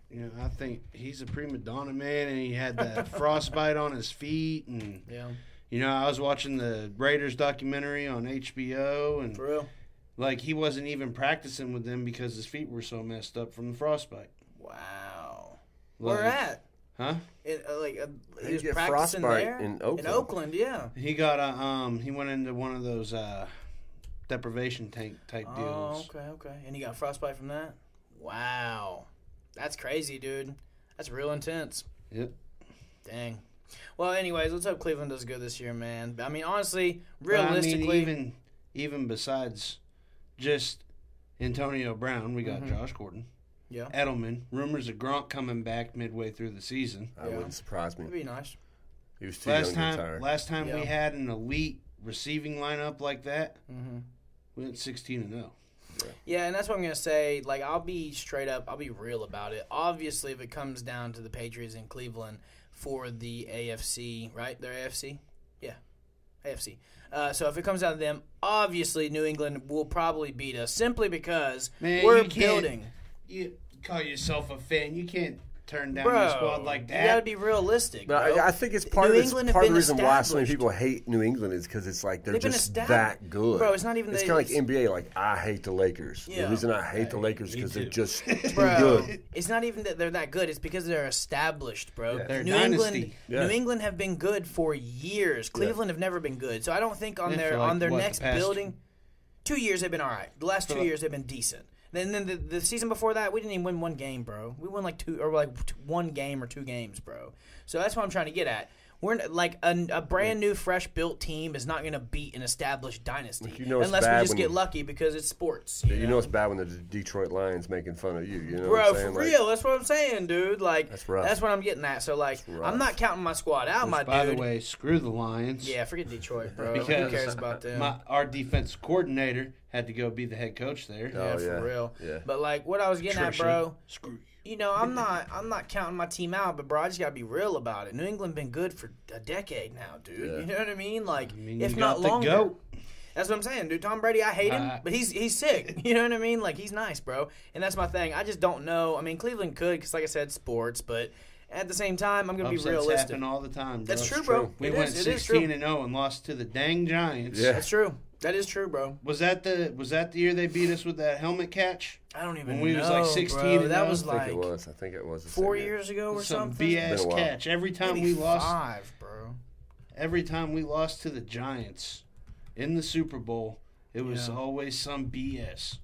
you know, I think he's a prima donna man, and he had that <laughs> frostbite on his feet, and Yeah, you know, I was watching the Raiders documentary on HBO, and for real. like he wasn't even practicing with them because his feet were so messed up from the frostbite. Wow. Like, Where at? Huh? It, uh, like uh, he was get practicing frostbite there in Oakland? In Oakland, yeah. He got a um. He went into one of those uh, deprivation tank type deals. Oh, deals. okay, okay. And he got frostbite from that. Wow, that's crazy, dude. That's real intense. Yep. Dang. Well, anyways, let's hope Cleveland does good this year, man. I mean, honestly, But, I mean, realistically, even even besides just Antonio Brown, we got Mhm. Josh Gordon, yeah, Edelman. Rumors of Gronk coming back midway through the season. That Yeah. wouldn't surprise me. it'd be nice. He was too last young time, to retire. last time we had an elite receiving lineup like that, Mm-hmm. we went sixteen and oh. zero. Yeah, and that's what I'm gonna say. Like, I'll be straight up. I'll be real about it. Obviously, if it comes down to the Patriots in Cleveland for the AFC, right? They're AFC. Yeah, AFC. Uh, so if it comes down to them, obviously New England will probably beat us simply because Man, we're you can't- building. You call yourself a fan, you can't turn down Bro, your squad like that. you gotta be realistic. But. I, I think it's part New of it's England have part of the reason why so many people hate New England is because it's like they're They've just that good. Bro, it's not even It's kind of like NBA. Like I hate the Lakers. Yeah. The reason I hate the Lakers because they're just <laughs> too Bro, good. it's not even that they're that good. It's because they're established, bro. They're New dynasty. England, Yeah. New England have been good for years. Cleveland have never been good. So I don't think on Yeah, their like, on their what, next past- building, two years they've been all right. The last two like- years they've been decent. Then, then the, the season before that, we didn't even win one game, bro. We won like two or like t- one game or two games, bro. So that's what I'm trying to get at. We're like a, a brand new, fresh built team is not going to beat an established dynasty you know it's unless we just when get you- lucky because it's sports. You know it's bad when the Detroit Lions making fun of you. You know, Bro, what I'm for saying? Like, real, that's what I'm saying, dude. Like, That's rough. That's what I'm getting at. So, like, rough. I'm not counting my squad out, my By dude. the way, screw the Lions. yeah, forget Detroit, bro. Because Who cares about them? My, our defense coordinator had to go be the head coach there. Oh, yeah, Oh, for real. Yeah. But like, what I was getting at, bro. Screw you. You know, I'm not, I'm not counting my team out, but bro, I just gotta be real about it. New England been good for a decade now, dude. Yeah. You know what I mean? Like, I mean, if you not got the longer. goat. That's what I'm saying, dude. Tom Brady, I hate him, Uh, but he's he's sick. <laughs> You know what I mean? Like he's nice, bro. And that's my thing. I just don't know. I mean, Cleveland could, because like I said, sports. But at the same time, I'm gonna be realistic. happen all the time. Bro. That's true, bro. We It went is- it is true. 16 and 0 and lost to the dang Giants. Yeah. That's true. That is true, bro. Was that the was that the year they beat us with that helmet catch? I don't even When we know. was, like, 16 bro. and That was I think like it was. I think it was the four same year. years ago or Some something. BS Been a while. catch. Every time Maybe we lost five, bro. every time we lost to the Giants in the Super Bowl, it was Yeah. always some BS.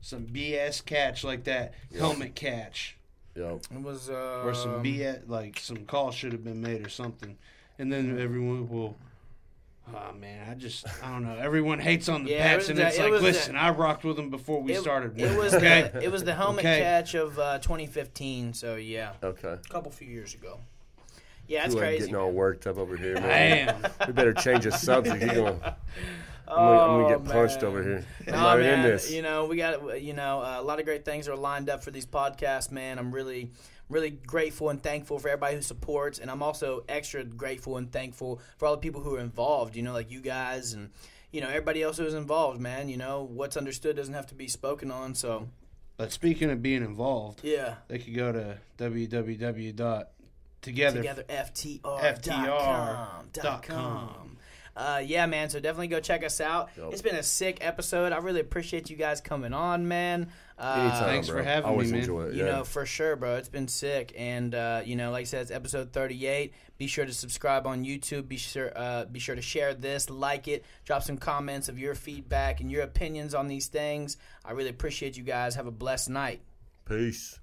Some BS catch like that helmet catch. Yep. It was uh, or some BS, like some call should have been made or something. And then everyone will, oh man, I just, I don't know. Everyone hates on the Yeah, Pats, was and that- it's it like, was listen, that- I rocked with them before we It, started. it was okay. the it was the helmet Okay. catch of uh, 2015. So yeah, Okay. a couple few years ago. Yeah, that's Kool-Aid crazy. getting all worked up over here, I man. am. we better change the subject. You're gonna, I'm, gonna, I'm gonna get Oh, punched over here. I'm No, not man, in this. You know, we got you know uh, a lot of great things are lined up for these podcasts, man. I'm really, really grateful and thankful for everybody who supports, and I'm also extra grateful and thankful for all the people who are involved. You know, like you guys and you know everybody else who's involved, man. You know, what's understood doesn't have to be spoken on. So But speaking of being involved, yeah, they could go to www.together. together FTR FTR dot com. Uh, yeah, man. So definitely go check us out. Yup. It's been a sick episode. I really appreciate you guys coming on, man. Uh, Anytime, Thanks bro. for having me, Always man. enjoy it. You know, for sure, bro. It's been sick, and uh, you know, like I said, it's episode thirty-eight. Be sure to subscribe on YouTube. Be sure, uh, be sure to share this, like it, drop some comments of your feedback and your opinions on these things. I really appreciate you guys. Have a blessed night. Peace.